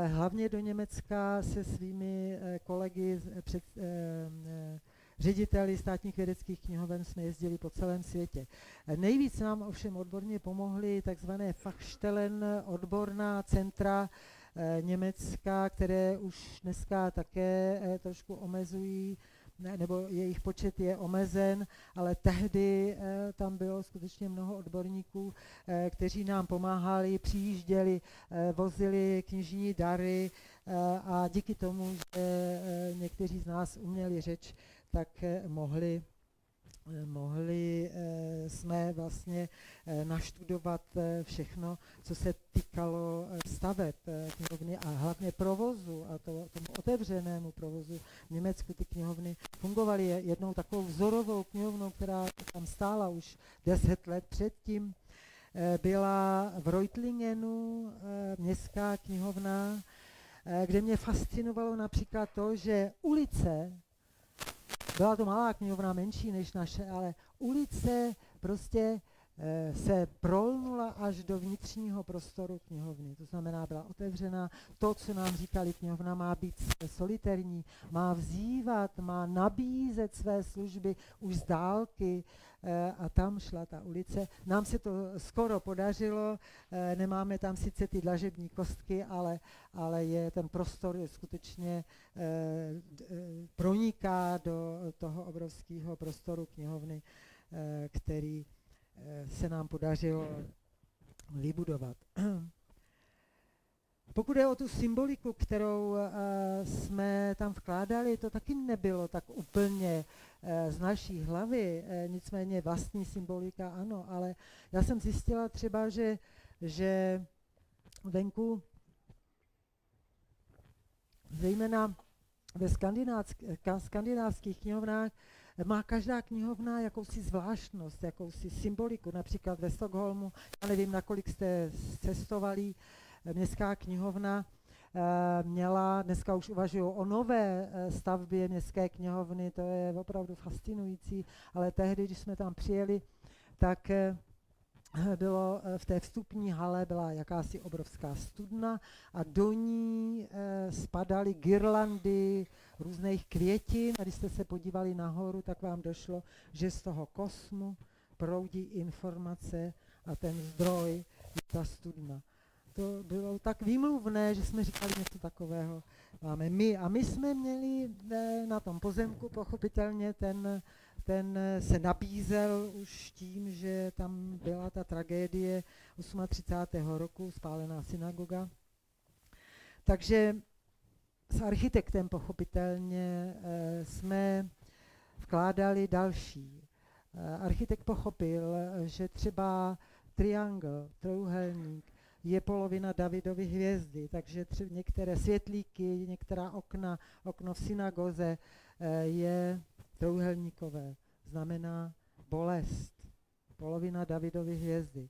A: hlavně do Německa se svými eh, kolegy před, eh, řediteli státních vědeckých knihoven jsme jezdili po celém světě. Nejvíc nám ovšem odborně pomohly takzvané Fachstellen, odborná centra, Německa, které už dneska také trošku omezují nebo jejich počet je omezen, ale tehdy eh, tam bylo skutečně mnoho odborníků, eh, kteří nám pomáhali, přijížděli, eh, vozili knižní dary a díky tomu, že někteří z nás uměli řeč, tak mohli mohli eh, jsme vlastně eh, naštudovat eh, všechno, co se týkalo staveb knihovny a hlavně provozu a to, tomu otevřenému provozu. V Německu ty knihovny fungovaly jednou takovou vzorovou knihovnou, která tam stála už deset let předtím. Byla v Reutlingenu městská knihovna, kde mě fascinovalo například to, že ulice byla to malá knihovna, menší než naše, ale ulice prostě e, se prolnula až do vnitřního prostoru knihovny. To znamená, byla otevřena. To, co nám říkali, knihovna má být soliterní, má vzývat, má nabízet své služby už z dálky, Eh, a tam šla ta ulice. Nám se to skoro podařilo, eh, nemáme tam sice ty dlažební kostky, ale, ale je ten prostor je skutečně eh, proniká do toho obrovského prostoru knihovny, který se nám podařilo vybudovat. Pokud je o tu symboliku, kterou jsme tam vkládali, to taky nebylo tak úplně z naší hlavy, uh, nicméně vlastní symbolika ano, ale já jsem zjistila třeba, že, že venku, zejména ve skandinávských knihovnách, má každá knihovna jakousi zvláštnost, jakousi symboliku. Například ve Stockholmu, já nevím, nakolik jste cestovali, městská knihovna eh, měla, dneska už uvažují o nové eh, stavbě městské knihovny, to je opravdu fascinující, ale tehdy, když jsme tam přijeli, tak eh, bylo v té vstupní hale byla jakási obrovská studna a do ní spadaly girlandy různých květin. A když jste se podívali nahoru, tak vám došlo, že z toho kosmu proudí informace a ten zdroj je ta studna to bylo tak výmluvné, že jsme říkali něco takového máme my. A my jsme měli eh, na tom pozemku pochopitelně ten, ten se nabízel už tím, že tam byla ta tragédie 38. roku, spálená synagoga. Takže s architektem pochopitelně e, jsme vkládali další. Architekt pochopil, že třeba triangl, trojuhelník, je polovina Davidovy hvězdy, takže tři, některé světlíky, některá okna, okno v synagoze eh, je trouhelníkové, znamená bolest, polovina Davidovy hvězdy.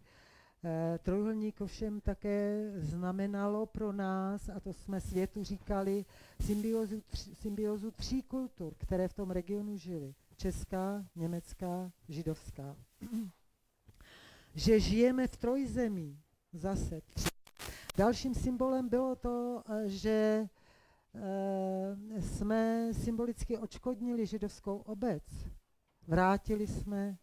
A: E, trojuhelník ovšem také znamenalo pro nás, a to jsme světu říkali, symbiozu, tři, symbiozu tří kultur, které v tom regionu žily. Česká, německá, židovská. že žijeme v trojzemí, zase tři. Dalším symbolem bylo to, eh, že e, jsme symbolicky očkodnili židovskou obec. Vrátili jsme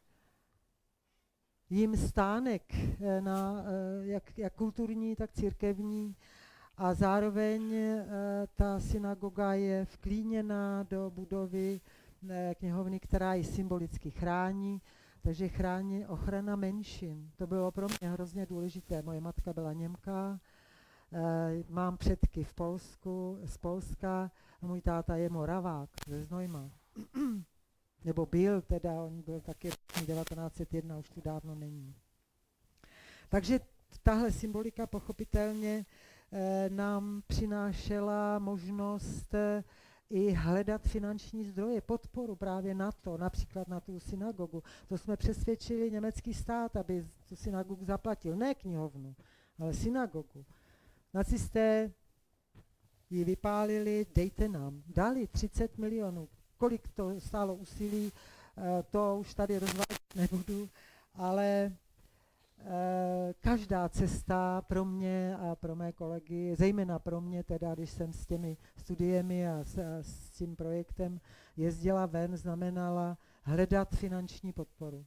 A: jim stánek eh, na, jak, jak kulturní, tak církevní a zároveň ta synagoga je vklíněna do budovy knihovny, která ji symbolicky chrání takže chrání ochrana menšin. To bylo pro mě hrozně důležité. Moje matka byla Němka, e, mám předky v Polsku, z Polska a můj táta je Moravák ze Znojma. Nebo byl teda, on byl taky 1901, už tu dávno není. Takže tahle symbolika pochopitelně e, nám přinášela možnost e, i hledat finanční zdroje, podporu právě na to, například na tu synagogu. To jsme přesvědčili německý stát, aby tu synagogu zaplatil. Ne knihovnu, ale synagogu. Nacisté ji vypálili, dejte nám. Dali 30 milionů. Kolik to stálo úsilí, eh, to už tady rozvádět nebudu, ale každá cesta pro mě a pro mé kolegy, zejména pro mě teda, když jsem s těmi studiemi a s, a s tím projektem jezdila ven, znamenala hledat finanční podporu.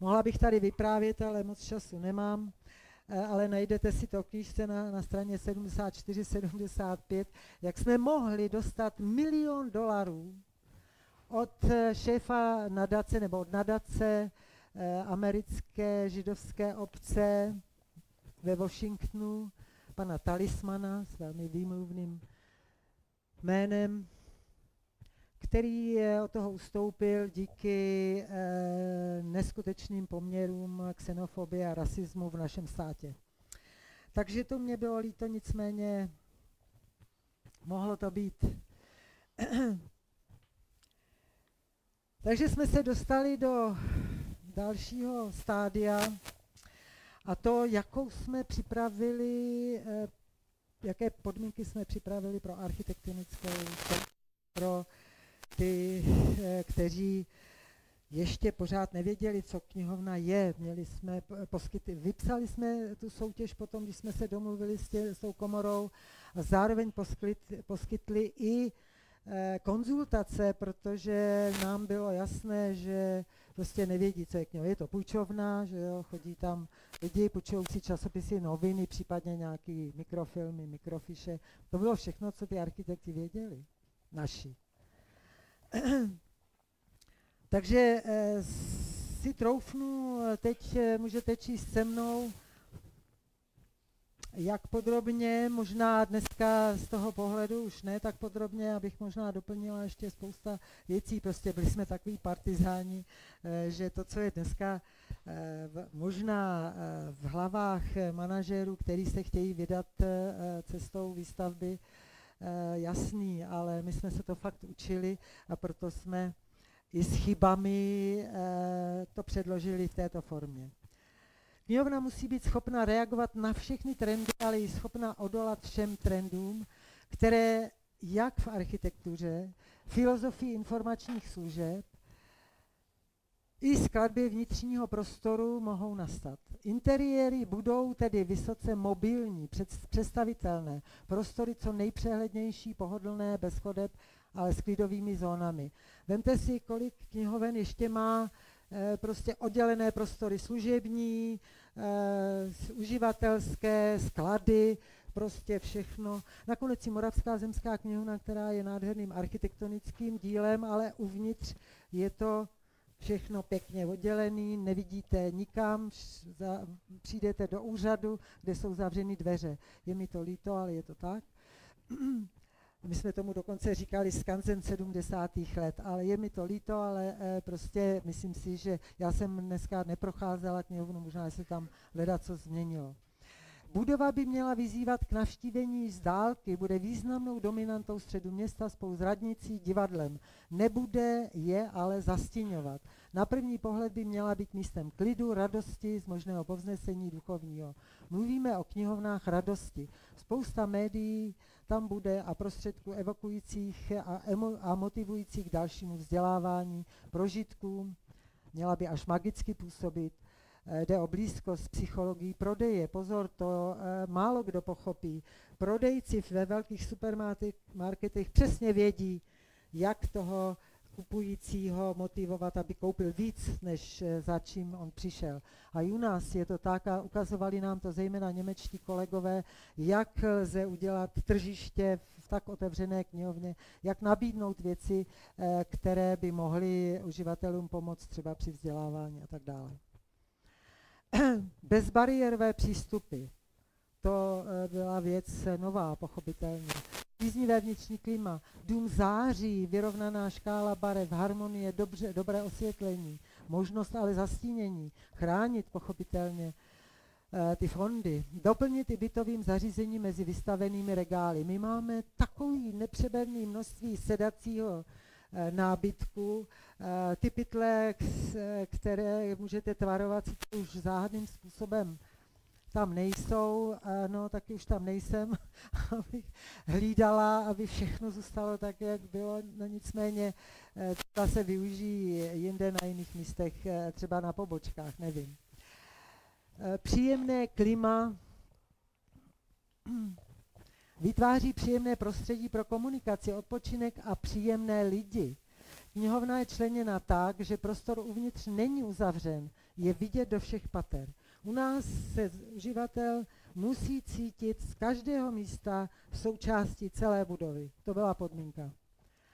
A: Mohla bych tady vyprávět, ale moc času nemám. eh, ale najdete si to knížce na, na straně 74-75, jak jsme mohli dostat milion dolarů od eh, šéfa nadace nebo od nadace eh, americké židovské obce ve Washingtonu, pana Talismana s velmi výmluvným jménem, který od toho ustoupil díky eh, neskutečným poměrům xenofobie a rasismu v našem státě. Takže to mě bylo líto, nicméně mohlo to být. Takže jsme se dostali do dalšího stádia a to, jakou jsme připravili, eh, jaké podmínky jsme připravili pro architektonickou, pro ty, eh, kteří ještě pořád nevěděli, co knihovna je. Měli jsme poskyty, vypsali jsme tu soutěž potom, když jsme se domluvili s, tě, s tou komorou a zároveň poskyt, poskytli i eh, konzultace, protože nám bylo jasné, že prostě nevědí, co je knihovna. Je to půjčovna, že jo, chodí tam lidi, půjčují si časopisy, noviny, případně nějaký mikrofilmy, mikrofiše. To bylo všechno, co ty architekti věděli, naši. Takže eh, si troufnu, eh, teď eh, můžete číst se mnou, jak podrobně, možná dneska z toho pohledu už ne tak podrobně, abych možná doplnila ještě spousta věcí, prostě byli jsme takový partizáni, že to, co je dneska možná v hlavách manažerů, který se chtějí vydat cestou výstavby, jasný, ale my jsme se to fakt učili a proto jsme i s chybami eh, to předložili v této formě. Knihovna musí být schopna reagovat na všechny trendy, ale i schopna odolat všem trendům, které jak v architektuře, filozofii informačních služeb, i skladby vnitřního prostoru mohou nastat. Interiéry budou tedy vysoce mobilní, představitelné, prostory co nejpřehlednější, pohodlné, bez chodeb ale s klidovými zónami. Vemte si, kolik knihoven ještě má prostě oddělené prostory služební, e, uživatelské, sklady, prostě všechno. Nakonec i Moravská zemská knihovna, která je nádherným architektonickým dílem, ale uvnitř je to všechno pěkně oddělený, nevidíte nikam, přijdete do úřadu, kde jsou zavřeny dveře. Je mi to líto, ale je to tak. My jsme tomu dokonce říkali skanzen 70. let, ale je mi to líto, ale e, prostě myslím si, že já jsem dneska neprocházela knihovnu, možná se tam hledat, co změnilo. Budova by měla vyzývat k navštívení z dálky, bude významnou dominantou středu města spolu s radnicí, divadlem. Nebude je ale zastěňovat. Na první pohled by měla být místem klidu, radosti, z možného povznesení duchovního. Mluvíme o knihovnách radosti. Spousta médií tam bude a prostředků evokujících a, emo, a motivujících k dalšímu vzdělávání, prožitkům. Měla by až magicky působit. Eh, jde o blízkost psychologií prodeje. Pozor, to e, málo kdo pochopí. Prodejci ve velkých supermarketech přesně vědí, jak toho kupujícího motivovat, aby koupil víc, než e, za čím on přišel. A u nás je to tak a ukazovali nám to zejména němečtí kolegové, jak lze udělat tržiště v tak otevřené knihovně, jak nabídnout věci, které by mohly uživatelům pomoct třeba při vzdělávání a tak dále. Bezbariérové přístupy. To e, byla věc nová, pochopitelně. Tíznivé vnitřní klima, dům září, vyrovnaná škála barev, harmonie, dobře, dobré osvětlení, možnost ale zastínění, chránit pochopitelně e, ty fondy, doplnit i bytovým zařízením mezi vystavenými regály. My máme takový nepřeberný množství sedacího nábytku, e, ty pytle, které můžete tvarovat už záhadným způsobem. Tam nejsou, no taky už tam nejsem, abych hlídala, aby všechno zůstalo tak, jak bylo, no nicméně eh, ta se využijí jinde na jiných místech, eh, třeba na pobočkách, nevím. Eh, příjemné klima vytváří příjemné prostředí pro komunikaci, odpočinek a příjemné lidi. Knihovna je členěna tak, že prostor uvnitř není uzavřen, je vidět do všech pater. U nás se uživatel musí cítit z každého místa v součástí celé budovy. To byla podmínka.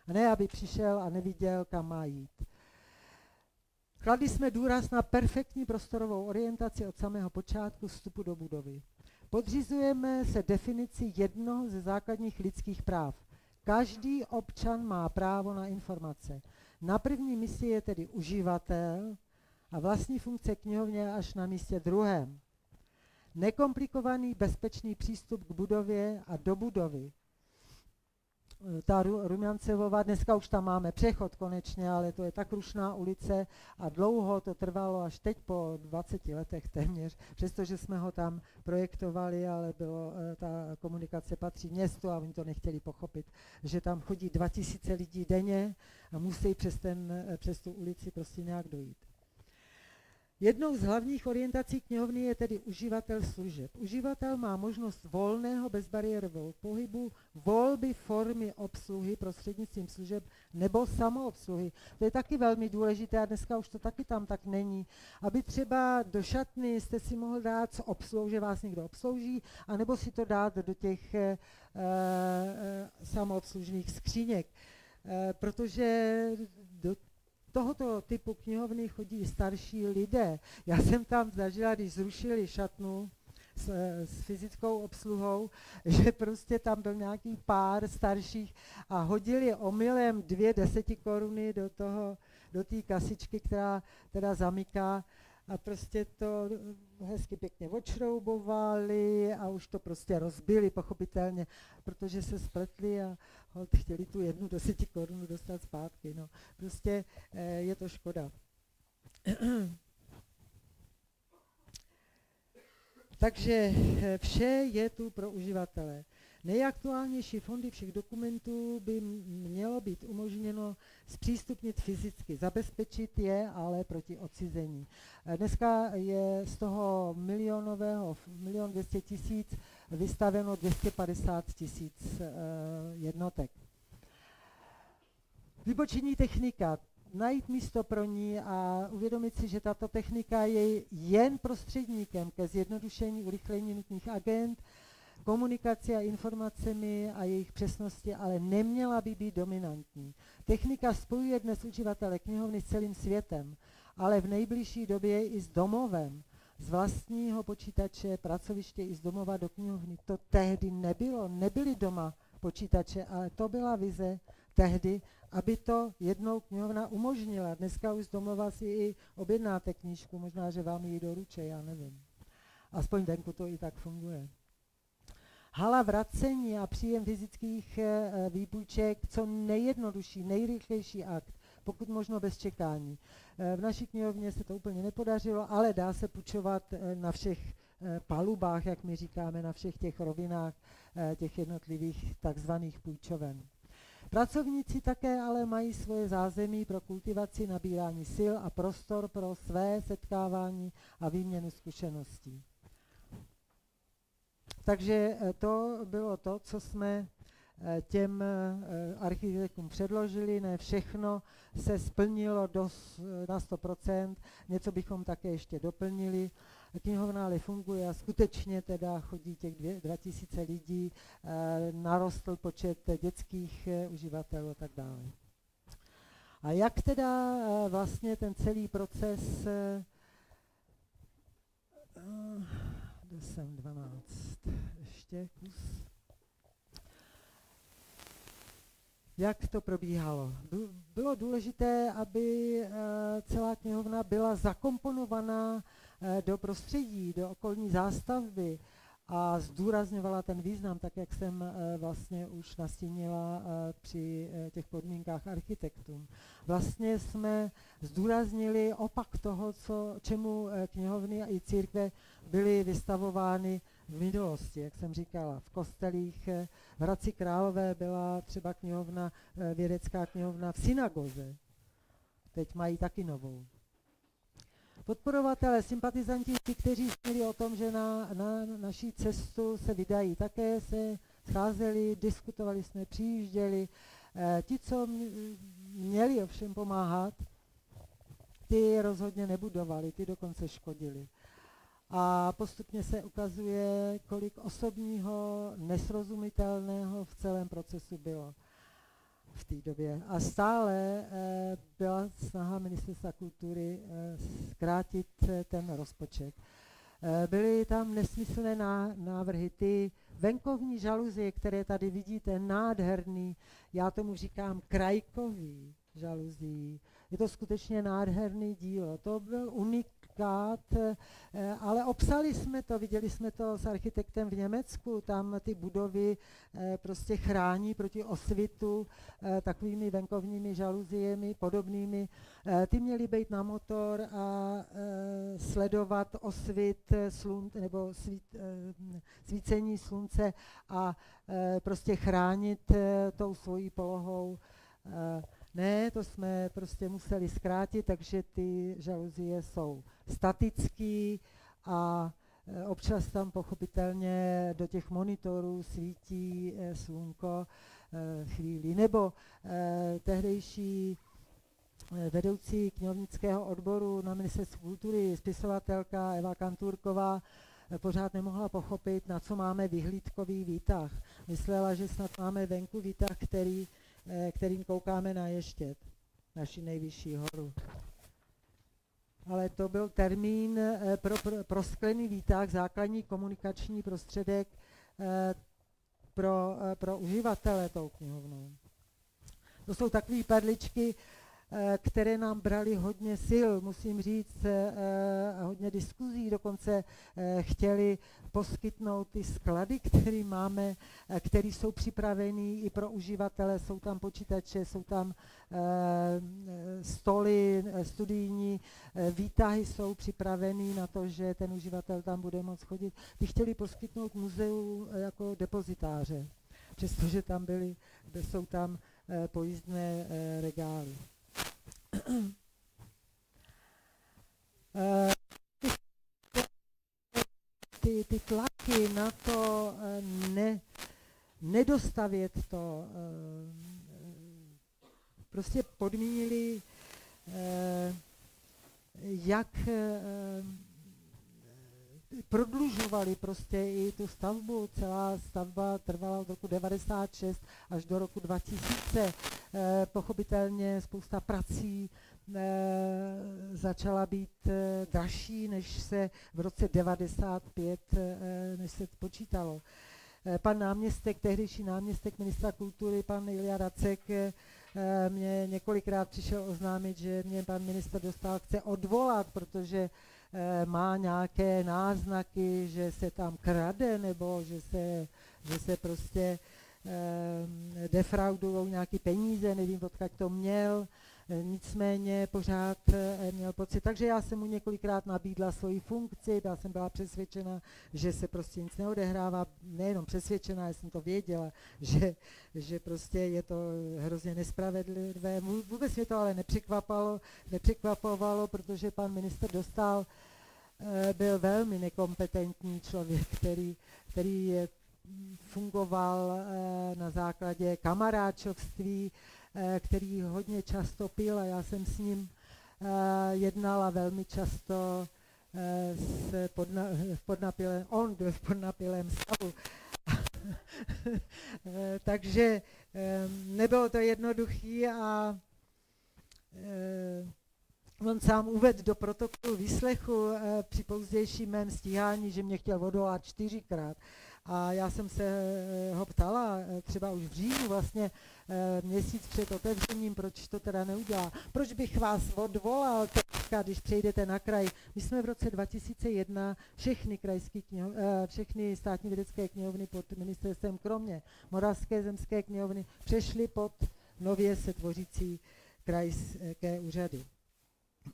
A: A ne, aby přišel a neviděl, kam má jít. Kladli jsme důraz na perfektní prostorovou orientaci od samého počátku vstupu do budovy. Podřizujeme se definici jednoho ze základních lidských práv. Každý občan má právo na informace. Na první misi je tedy uživatel a vlastní funkce knihovně až na místě druhém. Nekomplikovaný bezpečný přístup k budově a do budovy ta Rumiancevová, dneska už tam máme přechod konečně, ale to je tak rušná ulice a dlouho to trvalo až teď po 20 letech téměř, přestože jsme ho tam projektovali, ale bylo, eh, ta komunikace patří městu a oni to nechtěli pochopit, že tam chodí 2000 lidí denně a musí přes, ten, eh, přes tu ulici prostě nějak dojít. Jednou z hlavních orientací knihovny je tedy uživatel služeb. Uživatel má možnost volného bezbariérového pohybu, volby formy obsluhy prostřednictvím služeb nebo samoobsluhy. To je taky velmi důležité a dneska už to taky tam tak není. Aby třeba do šatny jste si mohl dát s obsluhou, že vás někdo obslouží, anebo si to dát do těch e, e, samoobslužných skříněk. E, protože tohoto typu knihovny chodí starší lidé. Já jsem tam zažila, když zrušili šatnu s, s fyzickou obsluhou, že prostě tam byl nějaký pár starších a hodili omylem dvě deseti koruny do toho, do té kasičky, která teda zamyká a prostě to hezky pěkně odšroubovali a už to prostě rozbili, pochopitelně, protože se spletli a hold, chtěli tu jednu deseti korunu dostat zpátky. No. Prostě eh, je to škoda. Takže eh, vše je tu pro uživatele. Nejaktuálnější fondy všech dokumentů by mělo být umožněno zpřístupnit fyzicky, zabezpečit je ale proti odcizení. Dneska je z toho milionového, milion dvěstě tisíc vystaveno 250 tisíc eh, jednotek. Vybočení technika, najít místo pro ní a uvědomit si, že tato technika je jen prostředníkem ke zjednodušení, urychlení nutných agent, komunikaci a informacemi a jejich přesnosti, ale neměla by být dominantní. Technika spojuje dnes uživatele knihovny s celým světem, ale v nejbližší době i s domovem z vlastního počítače, pracoviště i z domova do knihovny. To tehdy nebylo, nebyly doma počítače, ale to byla vize tehdy, aby to jednou knihovna umožnila. Dneska už z domova si i objednáte knížku, možná, že vám ji doruče, já nevím. Aspoň venku to i tak funguje. Hala vracení a příjem fyzických e, výpůjček, co nejjednodušší, nejrychlejší akt, pokud možno bez čekání. E, v naší knihovně se to úplně nepodařilo, ale dá se půjčovat e, na všech palubách, jak my říkáme, na všech těch rovinách těch jednotlivých takzvaných půjčoven. Pracovníci také ale mají svoje zázemí pro kultivaci, nabírání sil a prostor pro své setkávání a výměnu zkušeností. Takže eh, to bylo to, co jsme eh, těm eh, architektům předložili, ne všechno se splnilo dos, na 100%, něco bychom také ještě doplnili. Knihovna ale funguje a skutečně teda chodí těch dvě, 2000 lidí, narostl počet dětských uživatelů a tak dále. A jak teda vlastně ten celý proces jsem 12. Ještě kus. Jak to probíhalo? Bylo důležité, aby eh, celá knihovna byla zakomponovaná eh, do prostředí, do okolní zástavby a zdůrazňovala ten význam, tak jak jsem uh, vlastně už nastínila uh, při uh, těch podmínkách architektům. Vlastně jsme zdůraznili opak toho, co, čemu knihovny a i církve byly vystavovány v minulosti, jak jsem říkala. V kostelích v Hradci Králové byla třeba knihovna, vědecká knihovna v synagoze. Teď mají taky novou. Podporovatelé, sympatizanti, ti, kteří měli o tom, že na, na naší cestu se vydají, také se scházeli, diskutovali jsme, přijížděli. E, ti, co měli ovšem pomáhat, ty rozhodně nebudovali, ty dokonce škodili. A postupně se ukazuje, kolik osobního, nesrozumitelného v celém procesu bylo v té době. A stále eh, byla snaha ministerstva kultury eh, zkrátit eh, ten rozpočet. Byly tam nesmyslné návrhy. Ty venkovní žaluzie, které tady vidíte, nádherný, já tomu říkám krajkový žaluzí. Je to skutečně nádherný dílo. To byl unik, unikát, eh, ale obsali jsme to, viděli jsme to s architektem v Německu, tam ty budovy eh, prostě chrání proti osvitu eh, takovými venkovními žaluziemi podobnými. Ty měly být na motor a sledovat osvit slun, nebo svít, svícení slunce a prostě chránit tou svojí polohou ne, to jsme prostě museli zkrátit, takže ty žaluzie jsou statický a e, občas tam pochopitelně do těch monitorů svítí e, slunko e, chvíli. Nebo tehdejší vedoucí knihovnického odboru na ministerstvu kultury, spisovatelka Eva Kantůrková, pořád nemohla pochopit, na co máme vyhlídkový výtah. Myslela, že snad máme venku výtah, který, kterým koukáme na ještět, naši nejvyšší horu ale to byl termín eh, pro, pro, pro sklený výtah, základní komunikační prostředek eh, pro, eh, pro uživatele tou knihovnou. To jsou takové perličky, Eh, které nám brali hodně sil, musím říct, eh, a hodně diskuzí, dokonce eh, chtěli poskytnout ty sklady, které máme, které jsou připravené i pro uživatele, jsou tam počítače, jsou tam stoly studijní, výtahy jsou připravené na to, že ten uživatel tam bude moct chodit. Ty chtěli poskytnout muzeu jako depozitáře, přestože tam byly, jsou tam pojízdné regály. Eh, ty, ty tlaky na to eh, ne, nedostavět to, eh, prostě podmínili, jak prodlužovali prostě i tu stavbu. Celá stavba trvala od roku 96 až do roku 2000. Eh, pochopitelně spousta prací eh, začala být eh, dražší, než se v roce 95, než se počítalo. Pan náměstek, tehdejší náměstek ministra kultury, pan Ilja Racek, mě několikrát přišel oznámit, že mě pan minister dostal chce odvolat, protože má nějaké náznaky, že se tam krade nebo že se, že se prostě Eh, defraudují nějaké peníze, nevím, odkud to měl, eh, nicméně pořád eh, měl pocit. Takže já jsem mu několikrát nabídla svoji funkci, já jsem byla přesvědčena, že se prostě nic neodehrává, nejenom přesvědčena, já jsem to věděla, že, že prostě je to hrozně nespravedlivé. Vůbec mě to ale nepřekvapalo, nepřekvapovalo, protože pan minister dostal byl velmi nekompetentní člověk, který, který fungoval eh, na základě kamaráčovství, eh, který hodně často pil a já jsem s ním eh, jednala velmi často s podna, v podnapilém, on byl v podnapilém stavu. Takže nebylo to jednoduché a on sám uvedl do protokolu výslechu při pozdějším mém stíhání, že mě chtěl odolat čtyřikrát. A já jsem se eh, ho ptala eh, třeba už v říjnu, vlastně eh, měsíc před otevřením, proč to teda neudělá. Proč bych vás odvolal teďka, když přejdete na kraj. My jsme v roce 2001 všechny krajské kniho, všechny státní vědecké knihovny pod ministerstvem, kromě Moravské zemské knihovny, přešly pod nově se tvořící krajské úřady.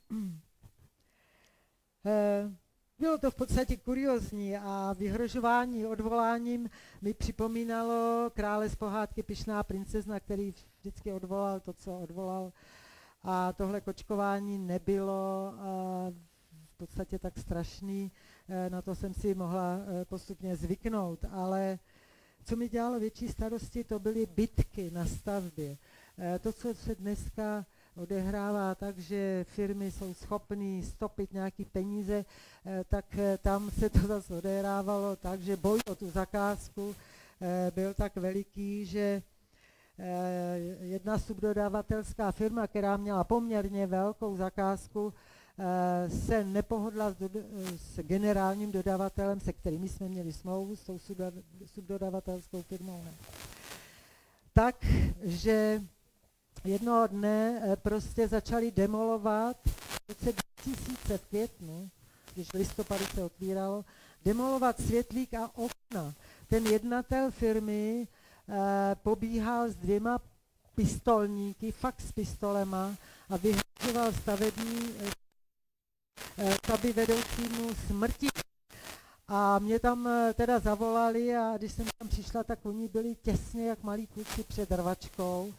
A: Bylo to v podstatě kuriozní a vyhrožování odvoláním mi připomínalo krále z pohádky Pišná princezna, který vždycky odvolal to, co odvolal. A tohle kočkování nebylo v podstatě tak strašný, e, na to jsem si mohla e, postupně zvyknout, ale co mi dělalo větší starosti, to byly bitky na stavbě. E, to, co se dneska odehrává tak, že firmy jsou schopné stopit nějaké peníze, tak tam se to zase odehrávalo tak, že boj o tu zakázku byl tak veliký, že jedna subdodavatelská firma, která měla poměrně velkou zakázku, se nepohodla s, s generálním dodavatelem, se kterými jsme měli smlouvu, s tou subdodavatelskou firmou. Ne. Tak, že jednoho dne eh, prostě začali demolovat v roce 2000 v květnu, když v listopadu se otvíralo, demolovat světlík a okna. Ten jednatel firmy eh, pobíhal s dvěma pistolníky, fakt s pistolema a vyhrožoval stavební eh, eh vedoucímu smrti. A mě tam eh, teda zavolali a když jsem tam přišla, tak oni byli těsně jak malí kluci před rvačkou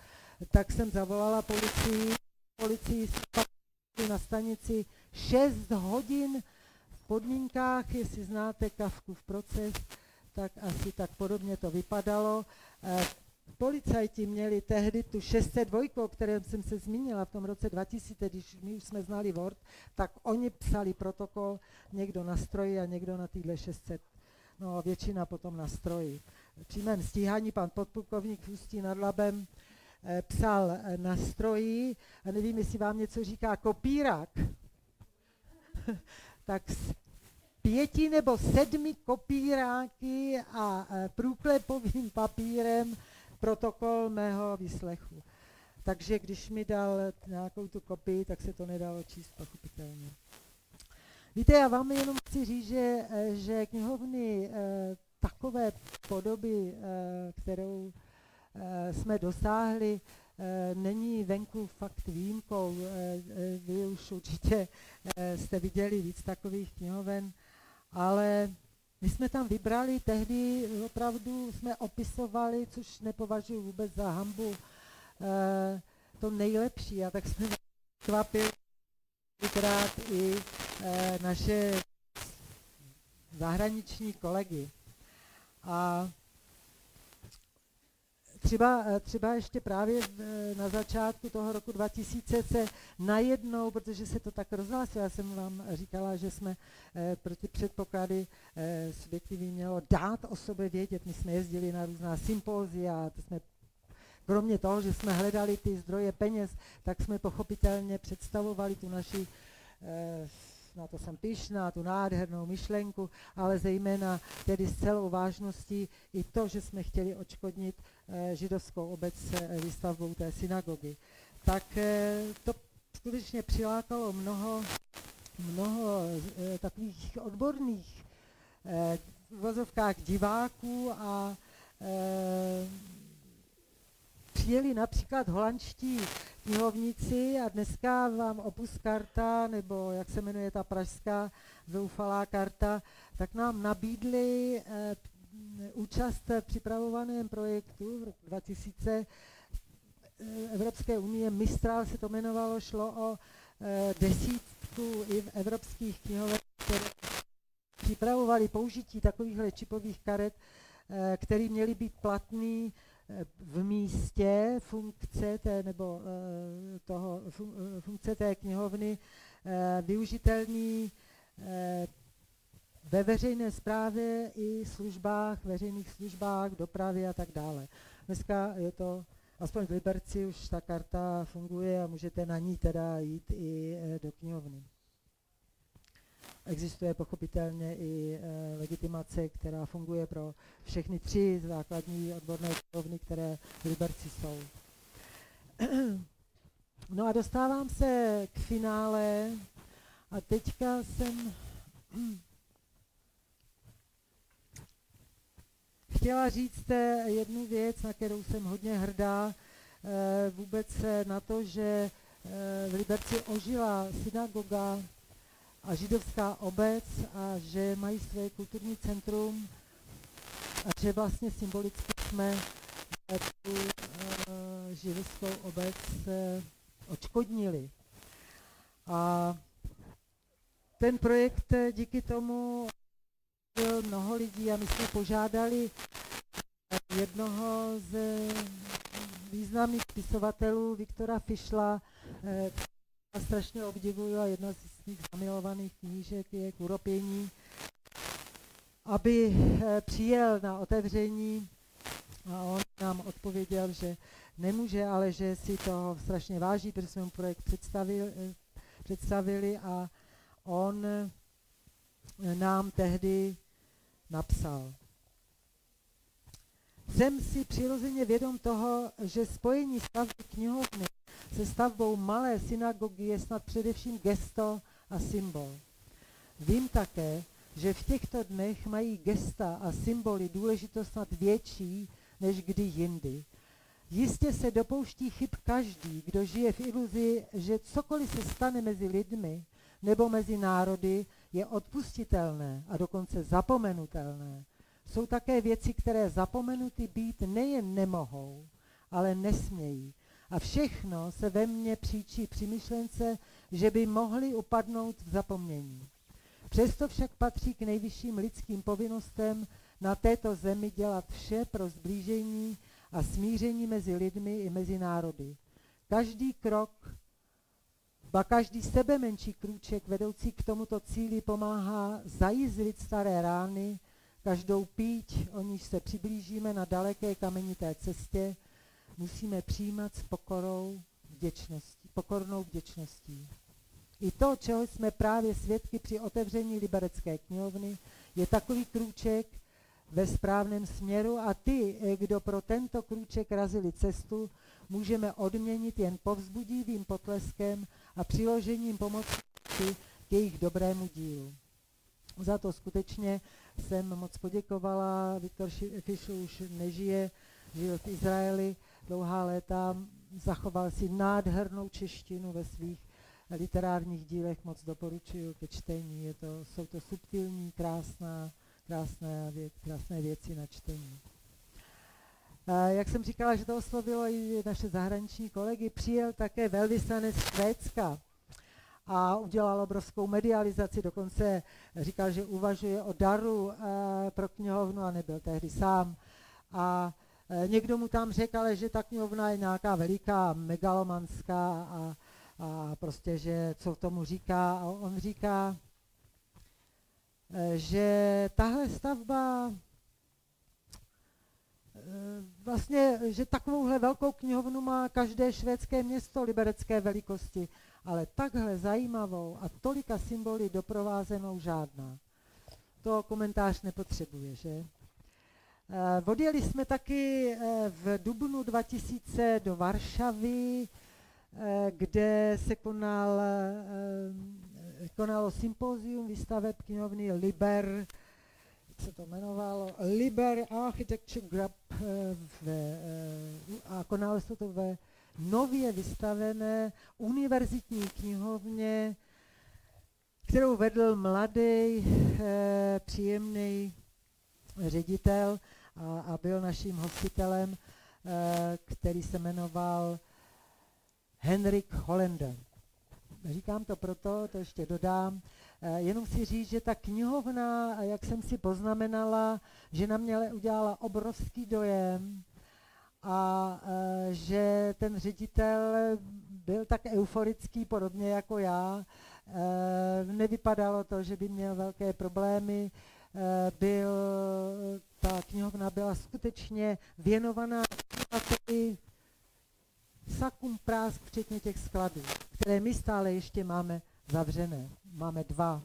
A: tak jsem zavolala policii, policii na stanici 6 hodin v podmínkách, jestli znáte kavku v proces, tak asi tak podobně to vypadalo. E, policajti měli tehdy tu 602, o kterém jsem se zmínila v tom roce 2000, když my už jsme znali Word, tak oni psali protokol, někdo na stroji a někdo na týhle 600. No a většina potom na stroji. Přímém stíhání pan podplukovník v Ústí nad Labem Eh, psal eh, na stroji, a nevím, jestli vám něco říká kopírák, tak s pěti nebo sedmi kopíráky a eh, průklepovým papírem protokol mého výslechu. Takže když mi dal nějakou tu kopii, tak se to nedalo číst pochopitelně. Víte, já vám jenom chci říct, že, že knihovny takové podoby, kterou Eh, jsme dosáhli, eh, není venku fakt výjimkou. Eh, vy už určitě jste viděli víc takových knihoven, ale my jsme tam vybrali, tehdy opravdu jsme opisovali, což nepovažuji vůbec za hambu, to nejlepší. A tak jsme kvapili krát i naše zahraniční kolegy. A třeba, eh, třeba ještě právě eh, na začátku toho roku 2000 se najednou, protože se to tak rozhlásilo, já jsem vám říkala, že jsme eh, pro ty předpoklady subjektivy mělo dát o sobě vědět. My jsme jezdili na různá sympózia, to jsme kromě toho, že jsme hledali ty zdroje peněz, tak jsme pochopitelně představovali tu naši na to jsem pyšná, tu nádhernou myšlenku, ale zejména tedy s celou vážností i to, že jsme chtěli očkodnit eh, židovskou obec eh, výstavbou té synagogy. Tak eh, to skutečně přilákalo mnoho, mnoho takových odborných v vozovkách diváků a přijeli například holandští knihovníci a dneska vám Opus karta, nebo jak se jmenuje ta pražská zoufalá karta, tak nám nabídli eh, účast v připravovaném projektu v roku 2000 eh, Evropské unie, Mistral se to jmenovalo, šlo o eh, desítku evropských knihoven, které připravovali použití takovýchhle čipových karet, eh, které měly být platný v místě funkce té, nebo uh, toho, uh, funkce té knihovny uh, využitelný ve veřejné správě i službách, veřejných službách, dopravě a tak dále. Dneska je to, aspoň v Liberci už ta karta funguje a můžete na ní teda jít i do knihovny. Existuje pochopitelně i e, legitimace, která funguje pro všechny tři základní odborné knihovny, které v Liberci jsou. No a dostávám se k finále a teďka jsem chtěla říct jednu věc, na kterou jsem hodně hrdá, e, vůbec na to, že e, v Liberci ožila synagoga a židovská obec a že mají své kulturní centrum a že vlastně symbolicky jsme tu uh, židovskou obec uh, odškodnili. A ten projekt eh, díky tomu byl mnoho lidí a my jsme požádali jednoho z významných spisovatelů, Viktora Fischla, a strašně obdivuju a jedna z mých zamilovaných knížek je k uropění, aby přijel na otevření a on nám odpověděl, že nemůže, ale že si to strašně váží, protože jsme mu projekt představili, představili a on nám tehdy napsal. Jsem si přirozeně vědom toho, že spojení stavby knihovny se stavbou malé synagogy je snad především gesto a symbol. Vím také, že v těchto dnech mají gesta a symboly důležitost snad větší než kdy jindy. Jistě se dopouští chyb každý, kdo žije v iluzi, že cokoliv se stane mezi lidmi nebo mezi národy, je odpustitelné a dokonce zapomenutelné. Jsou také věci, které zapomenuty být nejen nemohou, ale nesmějí. A všechno se ve mně příčí při myšlence, že by mohly upadnout v zapomnění. Přesto však patří k nejvyšším lidským povinnostem na této zemi dělat vše pro zblížení a smíření mezi lidmi i mezi národy. Každý krok, ba každý sebe menší krůček vedoucí k tomuto cíli pomáhá zajizlit staré rány, každou píť, o níž se přiblížíme na daleké kamenité cestě, musíme přijímat s pokorou vděčností, pokornou vděčností. I to, čeho jsme právě svědky při otevření Liberecké knihovny, je takový krůček ve správném směru a ty, kdo pro tento krůček razili cestu, můžeme odměnit jen povzbudivým potleskem a přiložením pomoci k jejich dobrému dílu. Za to skutečně jsem moc poděkovala. Viktor Fischl už nežije, žil v Izraeli dlouhá léta, zachoval si nádhernou češtinu ve svých literárních dílech, moc doporučuji ke čtení. Je to, jsou to subtilní, krásná, krásné, věc, krásné věci na čtení. Jak jsem říkala, že to oslovilo i naše zahraniční kolegy, přijel také velvyslanec Švédska a udělal obrovskou medializaci, dokonce říkal, že uvažuje o daru e, pro knihovnu a nebyl tehdy sám. A e, někdo mu tam řekl, že ta knihovna je nějaká veliká, megalomanská a, a prostě, že co tomu říká. A on říká, e, že tahle stavba vlastně, že takovouhle velkou knihovnu má každé švédské město liberecké velikosti ale takhle zajímavou a tolika symboly doprovázenou žádná. To komentář nepotřebuje, že? Eh, odjeli jsme taky eh, v dubnu 2000 do Varšavy, eh, kde se konal, konalo sympózium výstaveb knihovny Liber, se to jmenovalo, Liber Architecture Group a konalo se to ve nově vystavené univerzitní knihovně, kterou vedl mladý, eh, příjemný ředitel a, a byl naším hostitelem, eh, který se jmenoval Henrik Hollander. Říkám to proto, to ještě dodám, eh, jenom si říct, že ta knihovna, jak jsem si poznamenala, že na mě udělala obrovský dojem, a e, že ten ředitel byl tak euforický, podobně jako já. E, nevypadalo to, že by měl velké problémy. Byl, ta knihovna byla skutečně věnovaná sakům prásk, včetně těch skladů, které my stále ještě máme zavřené. Máme dva.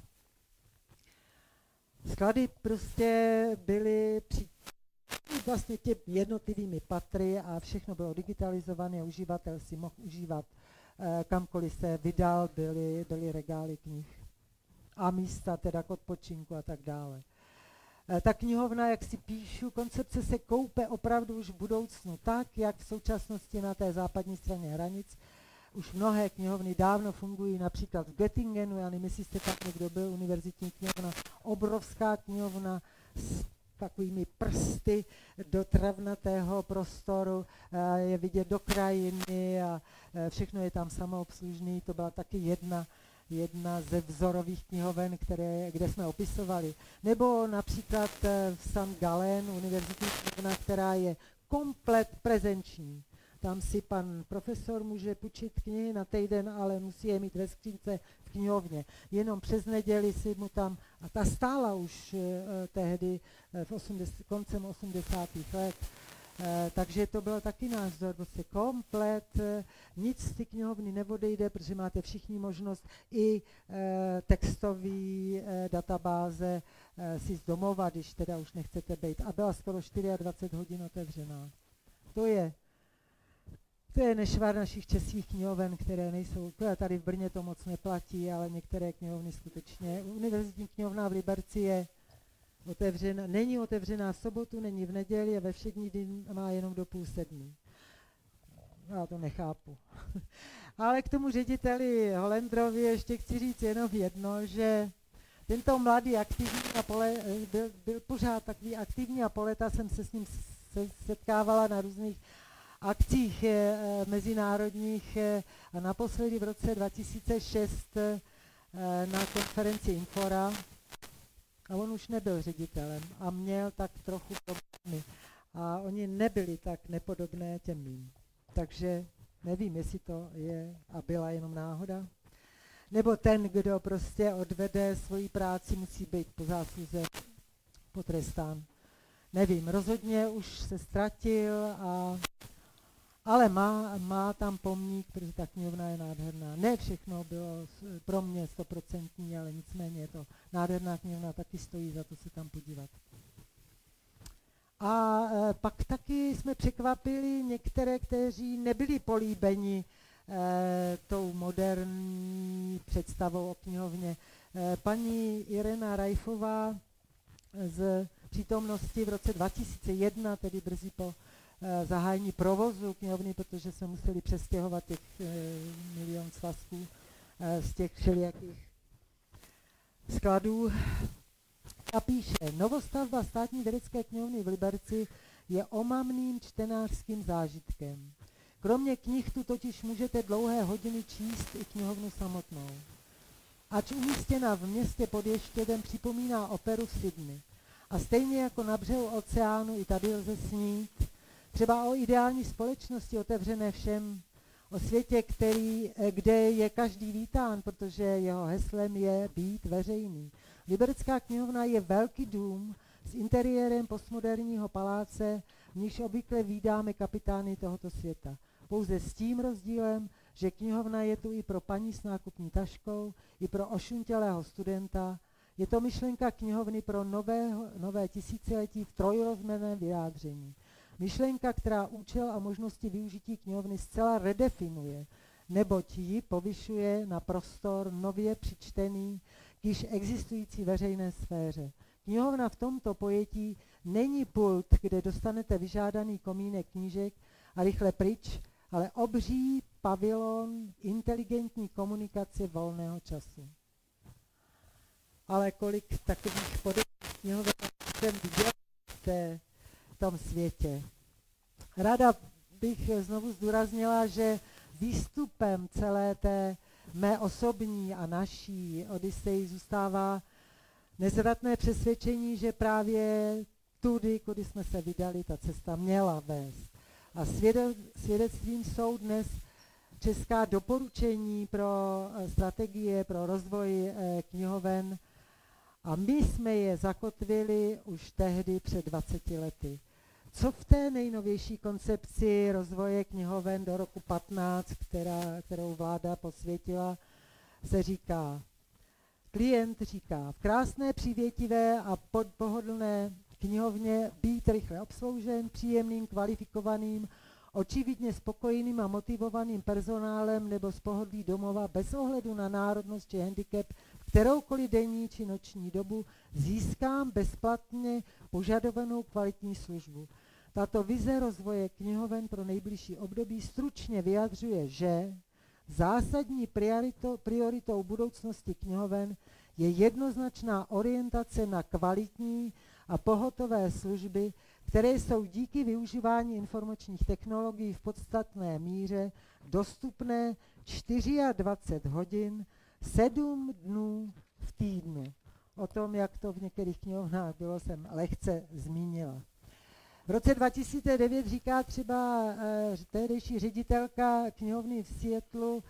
A: Sklady prostě byly při vlastně těmi jednotlivými patry a všechno bylo digitalizované uživatel si mohl užívat eh, kamkoliv se vydal, byly, byly regály knih a místa teda k odpočinku a tak dále. Eh, ta knihovna, jak si píšu, koncepce se koupe opravdu už v budoucnu tak, jak v současnosti na té západní straně hranic. Už mnohé knihovny dávno fungují, například v Göttingenu, já nevím, jestli jste tam někdo byl, univerzitní knihovna, obrovská knihovna s takovými prsty do travnatého prostoru, je vidět do krajiny a e, všechno je tam samoobslužný. To byla taky jedna, jedna ze vzorových knihoven, které, kde jsme opisovali. Nebo například e, v St. Gallen, univerzitní knihovna, která je komplet prezenční. tam si pan profesor může půjčit knihy na týden, ale musí je mít ve skřínce v knihovně. Jenom přes neděli si mu tam, a ta stála už eh, tehdy eh, v 80, koncem 80. let, Eh, takže to byl taky náš vzor, prostě komplet, eh, nic z ty knihovny neodejde, protože máte všichni možnost i eh, textový eh, databáze eh, si z domova, když teda už nechcete být. A byla skoro 24 hodin otevřená. To je to je nešvar našich českých knihoven, které nejsou, tady v Brně to moc neplatí, ale některé knihovny skutečně. Univerzitní knihovna v Liberci je otevřena, není otevřená v sobotu, není v neděli a ve všední den má jenom do půl sedmi. Já to nechápu. Ale k tomu řediteli Holendrovi ještě chci říct jenom jedno, že tento mladý aktivní a pole, byl, byl pořád takový aktivní a po leta jsem se s ním se, setkávala na různých akcích e, mezinárodních e, a naposledy v roce 2006 e, na konferenci Infora a on už nebyl ředitelem a měl tak trochu problémy. A oni nebyli tak nepodobné těm mým. Takže nevím, jestli to je a byla jenom náhoda. Nebo ten, kdo prostě odvede svoji práci, musí být po zásluze potrestán. Nevím, rozhodně už se ztratil a ale má, má tam pomník, protože ta knihovna je nádherná. Ne všechno bylo pro mě stoprocentní, ale nicméně je to nádherná knihovna, taky stojí za to se tam podívat. A e, pak taky jsme překvapili některé, kteří nebyli políbeni e, tou moderní představou o knihovně. E, paní Irena Rajfová z přítomnosti v roce 2001, tedy brzy po zahájení provozu knihovny, protože jsme museli přestěhovat těch e, milion svazků e, z těch všelijakých skladů. A píše, novostavba státní vědecké knihovny v Liberci je omamným čtenářským zážitkem. Kromě knih tu totiž můžete dlouhé hodiny číst i knihovnu samotnou. Ač umístěna v městě pod Ještědem připomíná operu v Sydney. A stejně jako na břehu oceánu i tady lze snít, Třeba o ideální společnosti otevřené všem, o světě, který, eh, kde je každý vítán, protože jeho heslem je být veřejný. Liberecká knihovna je velký dům s interiérem postmoderního paláce, v níž obvykle vídáme kapitány tohoto světa. Pouze s tím rozdílem, že knihovna je tu i pro paní s nákupní taškou, i pro ošuntělého studenta. Je to myšlenka knihovny pro nového, nové tisíciletí v trojrozměrném vyjádření. Myšlenka, která účel a možnosti využití knihovny zcela redefinuje, neboť ji povyšuje na prostor nově přičtený k již existující veřejné sféře. Knihovna v tomto pojetí není pult, kde dostanete vyžádaný komínek knížek a rychle pryč, ale obří pavilon inteligentní komunikace volného času. Ale kolik takových podobných knihoven jsem viděl v té v tom světě. Rada bych znovu zdůraznila, že výstupem celé té mé osobní a naší Odisei zůstává nezvratné přesvědčení, že právě tudy, kudy jsme se vydali, ta cesta měla vést. A svědectvím jsou dnes česká doporučení pro eh, strategie, pro rozvoj eh, knihoven a my jsme je zakotvili už tehdy před 20 lety. Co v té nejnovější koncepci rozvoje knihoven do roku 15, která, kterou vláda posvětila, se říká? Klient říká, v krásné, přívětivé a pohodlné knihovně být rychle obsloužen příjemným, kvalifikovaným, očividně spokojeným a motivovaným personálem nebo z pohodlí domova bez ohledu na národnost či handicap kteroukoliv denní či noční dobu získám bezplatně požadovanou kvalitní službu. Tato vize rozvoje knihoven pro nejbližší období stručně vyjadřuje, že zásadní priorito, prioritou budoucnosti knihoven je jednoznačná orientace na kvalitní a pohotové služby, které jsou díky využívání informačních technologií v podstatné míře dostupné 24 hodin, 7 dnů v týdnu. O tom, jak to v některých knihovnách bylo, jsem lehce zmínila. V roce 2009 říká třeba uh, tehdejší ředitelka knihovny v Seattleu,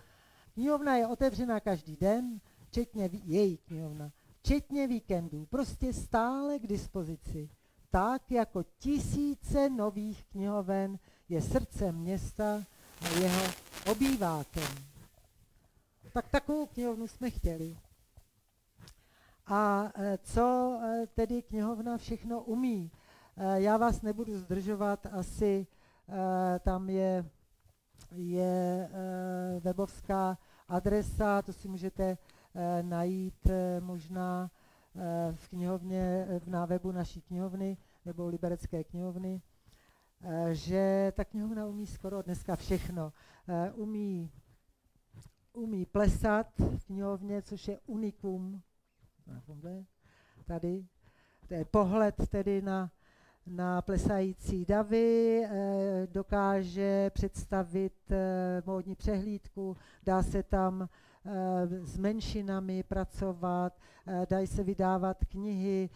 A: knihovna je otevřená každý den, včetně její knihovna, včetně víkendů, prostě stále k dispozici. Tak jako tisíce nových knihoven je srdcem města a jeho obývákem. Tak takovou knihovnu jsme chtěli. A e, co e, tedy knihovna všechno umí? E, já vás nebudu zdržovat, asi tam je, je webovská adresa, to si můžete najít možná v knihovně, na webu naší knihovny nebo Liberecké knihovny, že ta knihovna umí skoro dneska všechno. Umí, umí plesat v knihovně, což je unikum tady. To je pohled tedy na, na plesající davy, eh, dokáže představit eh, módní přehlídku, dá se tam eh, s menšinami pracovat, dají se vydávat knihy,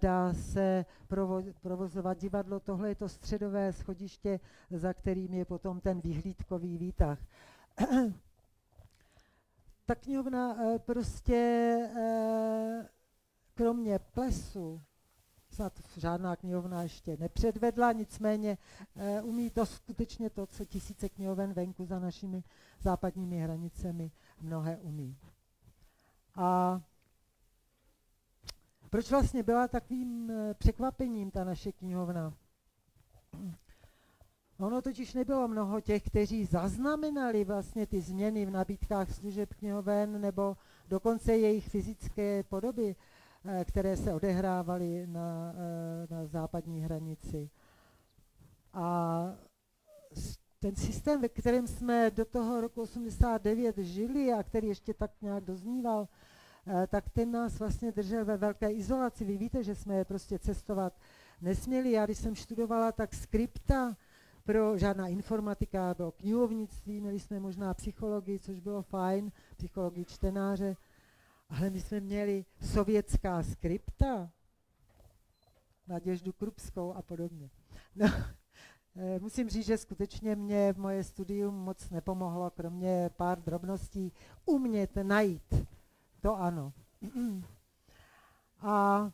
A: dá se provo provozovat divadlo. Tohle je to středové schodiště, za kterým je potom ten vyhlídkový výtah. Ta knihovna prostě kromě plesu snad žádná knihovna ještě nepředvedla, nicméně e, umí to skutečně to, co tisíce knihoven venku za našimi západními hranicemi mnohé umí. A proč vlastně byla takovým e, překvapením ta naše knihovna? Ono totiž nebylo mnoho těch, kteří zaznamenali vlastně ty změny v nabídkách služeb knihoven nebo dokonce jejich fyzické podoby. Eh, které se odehrávaly na, eh, na západní hranici. A ten systém, ve kterém jsme do toho roku 89 žili a který ještě tak nějak dozníval, eh, tak ten nás vlastně držel ve velké izolaci. Vy víte, že jsme prostě cestovat nesměli. Já když jsem študovala, tak skripta pro žádná informatika, bylo knihovnictví, měli jsme možná psychologii, což bylo fajn, psychologii čtenáře, ale my jsme měli sovětská skripta, Naděždu Krupskou a podobně. No, eh, musím říct, že skutečně mě moje studium moc nepomohlo, kromě pár drobností umět najít. To ano. A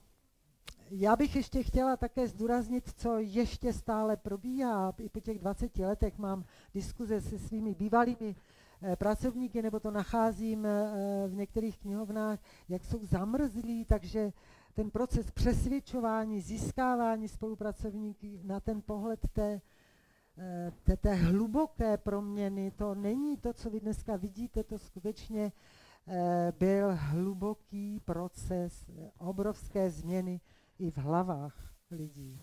A: já bych ještě chtěla také zdůraznit, co ještě stále probíhá. I po těch 20 letech mám diskuze se svými bývalými pracovníky, nebo to nacházím eh, v některých knihovnách, jak jsou zamrzlí, takže ten proces přesvědčování, získávání spolupracovníků na ten pohled té, eh, té, té hluboké proměny, to není to, co vy dneska vidíte, to skutečně byl hluboký proces, obrovské změny i v hlavách lidí.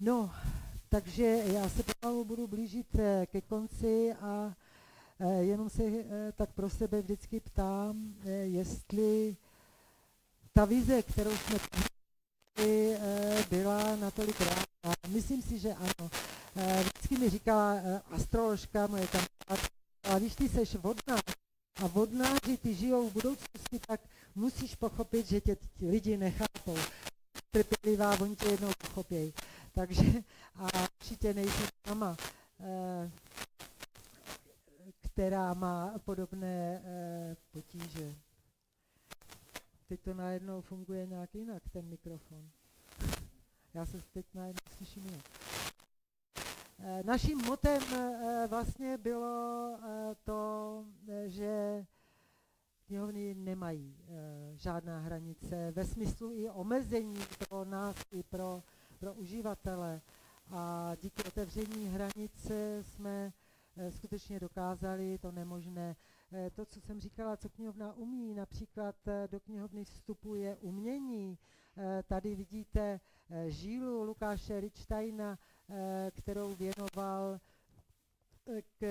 A: No, takže já se pomalu budu blížit eh, ke konci a eh, jenom se eh, tak pro sebe vždycky ptám, jestli ta vize, kterou jsme byla natolik ráda. Myslím si, že ano. Vždycky mi říkala astroložka, moje kamarádka, a když ty seš vodná a vodnáři ty žijou v budoucnosti, tak musíš pochopit, že tě lidi nechápou. Trpělivá, oni tě jednou pochopějí. Takže a určitě nejsem sama, eh, která má podobné eh, potíže. Teď to najednou funguje nějak jinak, ten mikrofon. Já se teď najednou slyším jinak. Eh, naším motem vlastně bylo to, že knihovny nemají žádná hranice ve smyslu i omezení pro nás i pro pro uživatele. A díky otevření hranice jsme eh, skutečně dokázali to nemožné. Eh, to, co jsem říkala, co knihovna umí, například eh, do knihovny vstupuje umění. Tady vidíte žílu Lukáše Richsteina, kterou věnoval k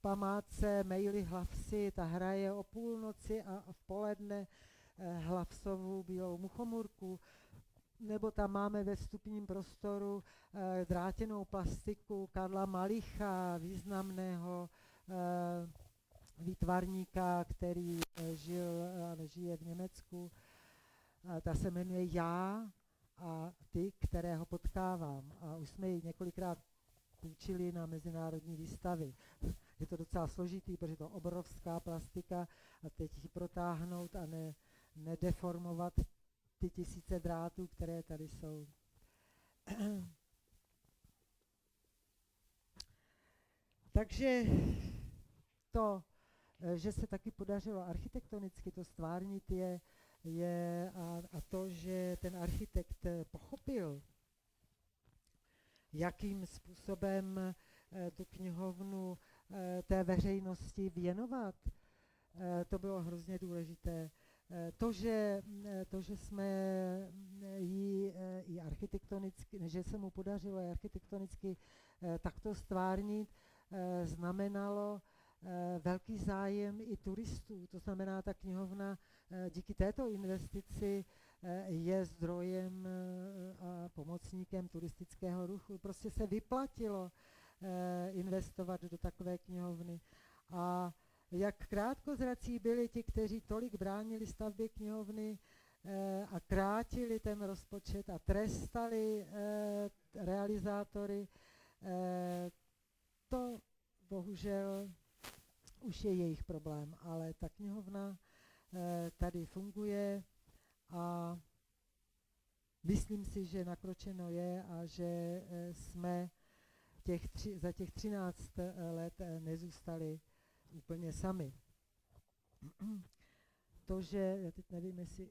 A: památce Mejly Hlavsy. Ta hraje o půlnoci a v poledne Hlavsovu bílou muchomurku nebo tam máme ve vstupním prostoru e, drátěnou plastiku Karla Malicha, významného e, výtvarníka, který e, žil a žije v Německu. ta se jmenuje Já a ty, kterého potkávám. A už jsme ji několikrát půjčili na mezinárodní výstavy. Je to docela složitý, protože to obrovská plastika a teď ji protáhnout a ne, nedeformovat ty tisíce drátů, které tady jsou. Takže to, že se taky podařilo architektonicky to stvárnit, je, je a, a to, že ten architekt pochopil, jakým způsobem eh, tu knihovnu eh, té veřejnosti věnovat, eh, to bylo hrozně důležité. To, že, to, že jsme ji i architektonicky, že se mu podařilo i architektonicky takto stvárnit, znamenalo velký zájem i turistů. To znamená, ta knihovna díky této investici je zdrojem a pomocníkem turistického ruchu. Prostě se vyplatilo investovat do takové knihovny. A jak krátkozrací byli ti, kteří tolik bránili stavbě knihovny a krátili ten rozpočet a trestali realizátory, to bohužel už je jejich problém, ale ta knihovna tady funguje a myslím si, že nakročeno je a že jsme těch tři, za těch 13 let nezůstali úplně sami. To, že, já teď nevím, jestli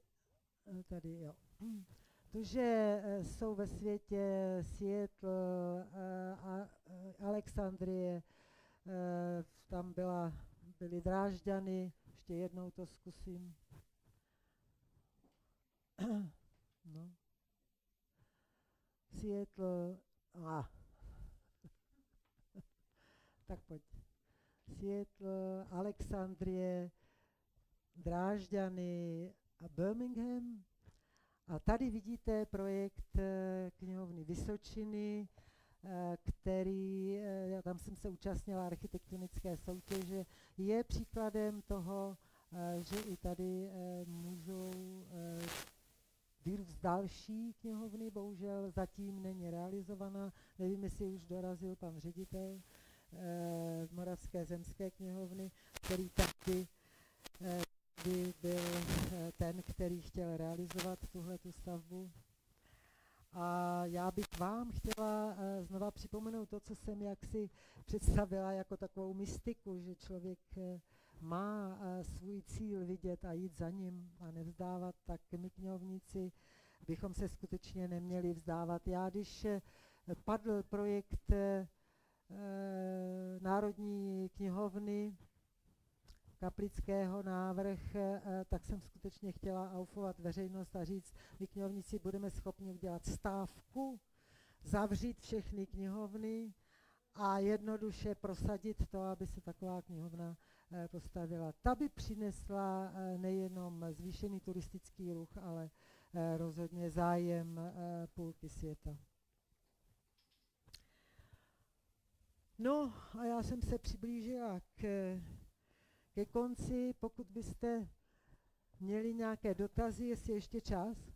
A: tady, jo. To, že jsou ve světě Seattle, a Alexandrie, tam byla, byly Drážďany, ještě jednou to zkusím. no. Seattle, a. tak pojď. Seattle, Alexandrie, Drážďany a Birmingham. A tady vidíte projekt eh, knihovny Vysočiny, eh, který, eh, já tam jsem se účastnila architektonické soutěže, je příkladem toho, že i tady můžou vyrůst další knihovny, bohužel zatím není realizovaná. Nevím, jestli už dorazil pan ředitel z Moravské zemské knihovny, který tady by byl ten, který chtěl realizovat tuhle tu stavbu. A já bych vám chtěla znova připomenout to, co jsem jaksi představila jako takovou mystiku, že člověk má svůj cíl vidět a jít za ním a nevzdávat, tak my knihovníci bychom se skutečně neměli vzdávat. Já, když padl projekt Národní knihovny, Kaplického návrh, tak jsem skutečně chtěla aufovat veřejnost a říct, my knihovníci budeme schopni udělat stávku, zavřít všechny knihovny a jednoduše prosadit to, aby se taková knihovna postavila. Ta by přinesla nejenom zvýšený turistický ruch, ale rozhodně zájem půlky světa. No a já jsem se přiblížila k ke konci, pokud byste měli nějaké dotazy, jestli ještě čas.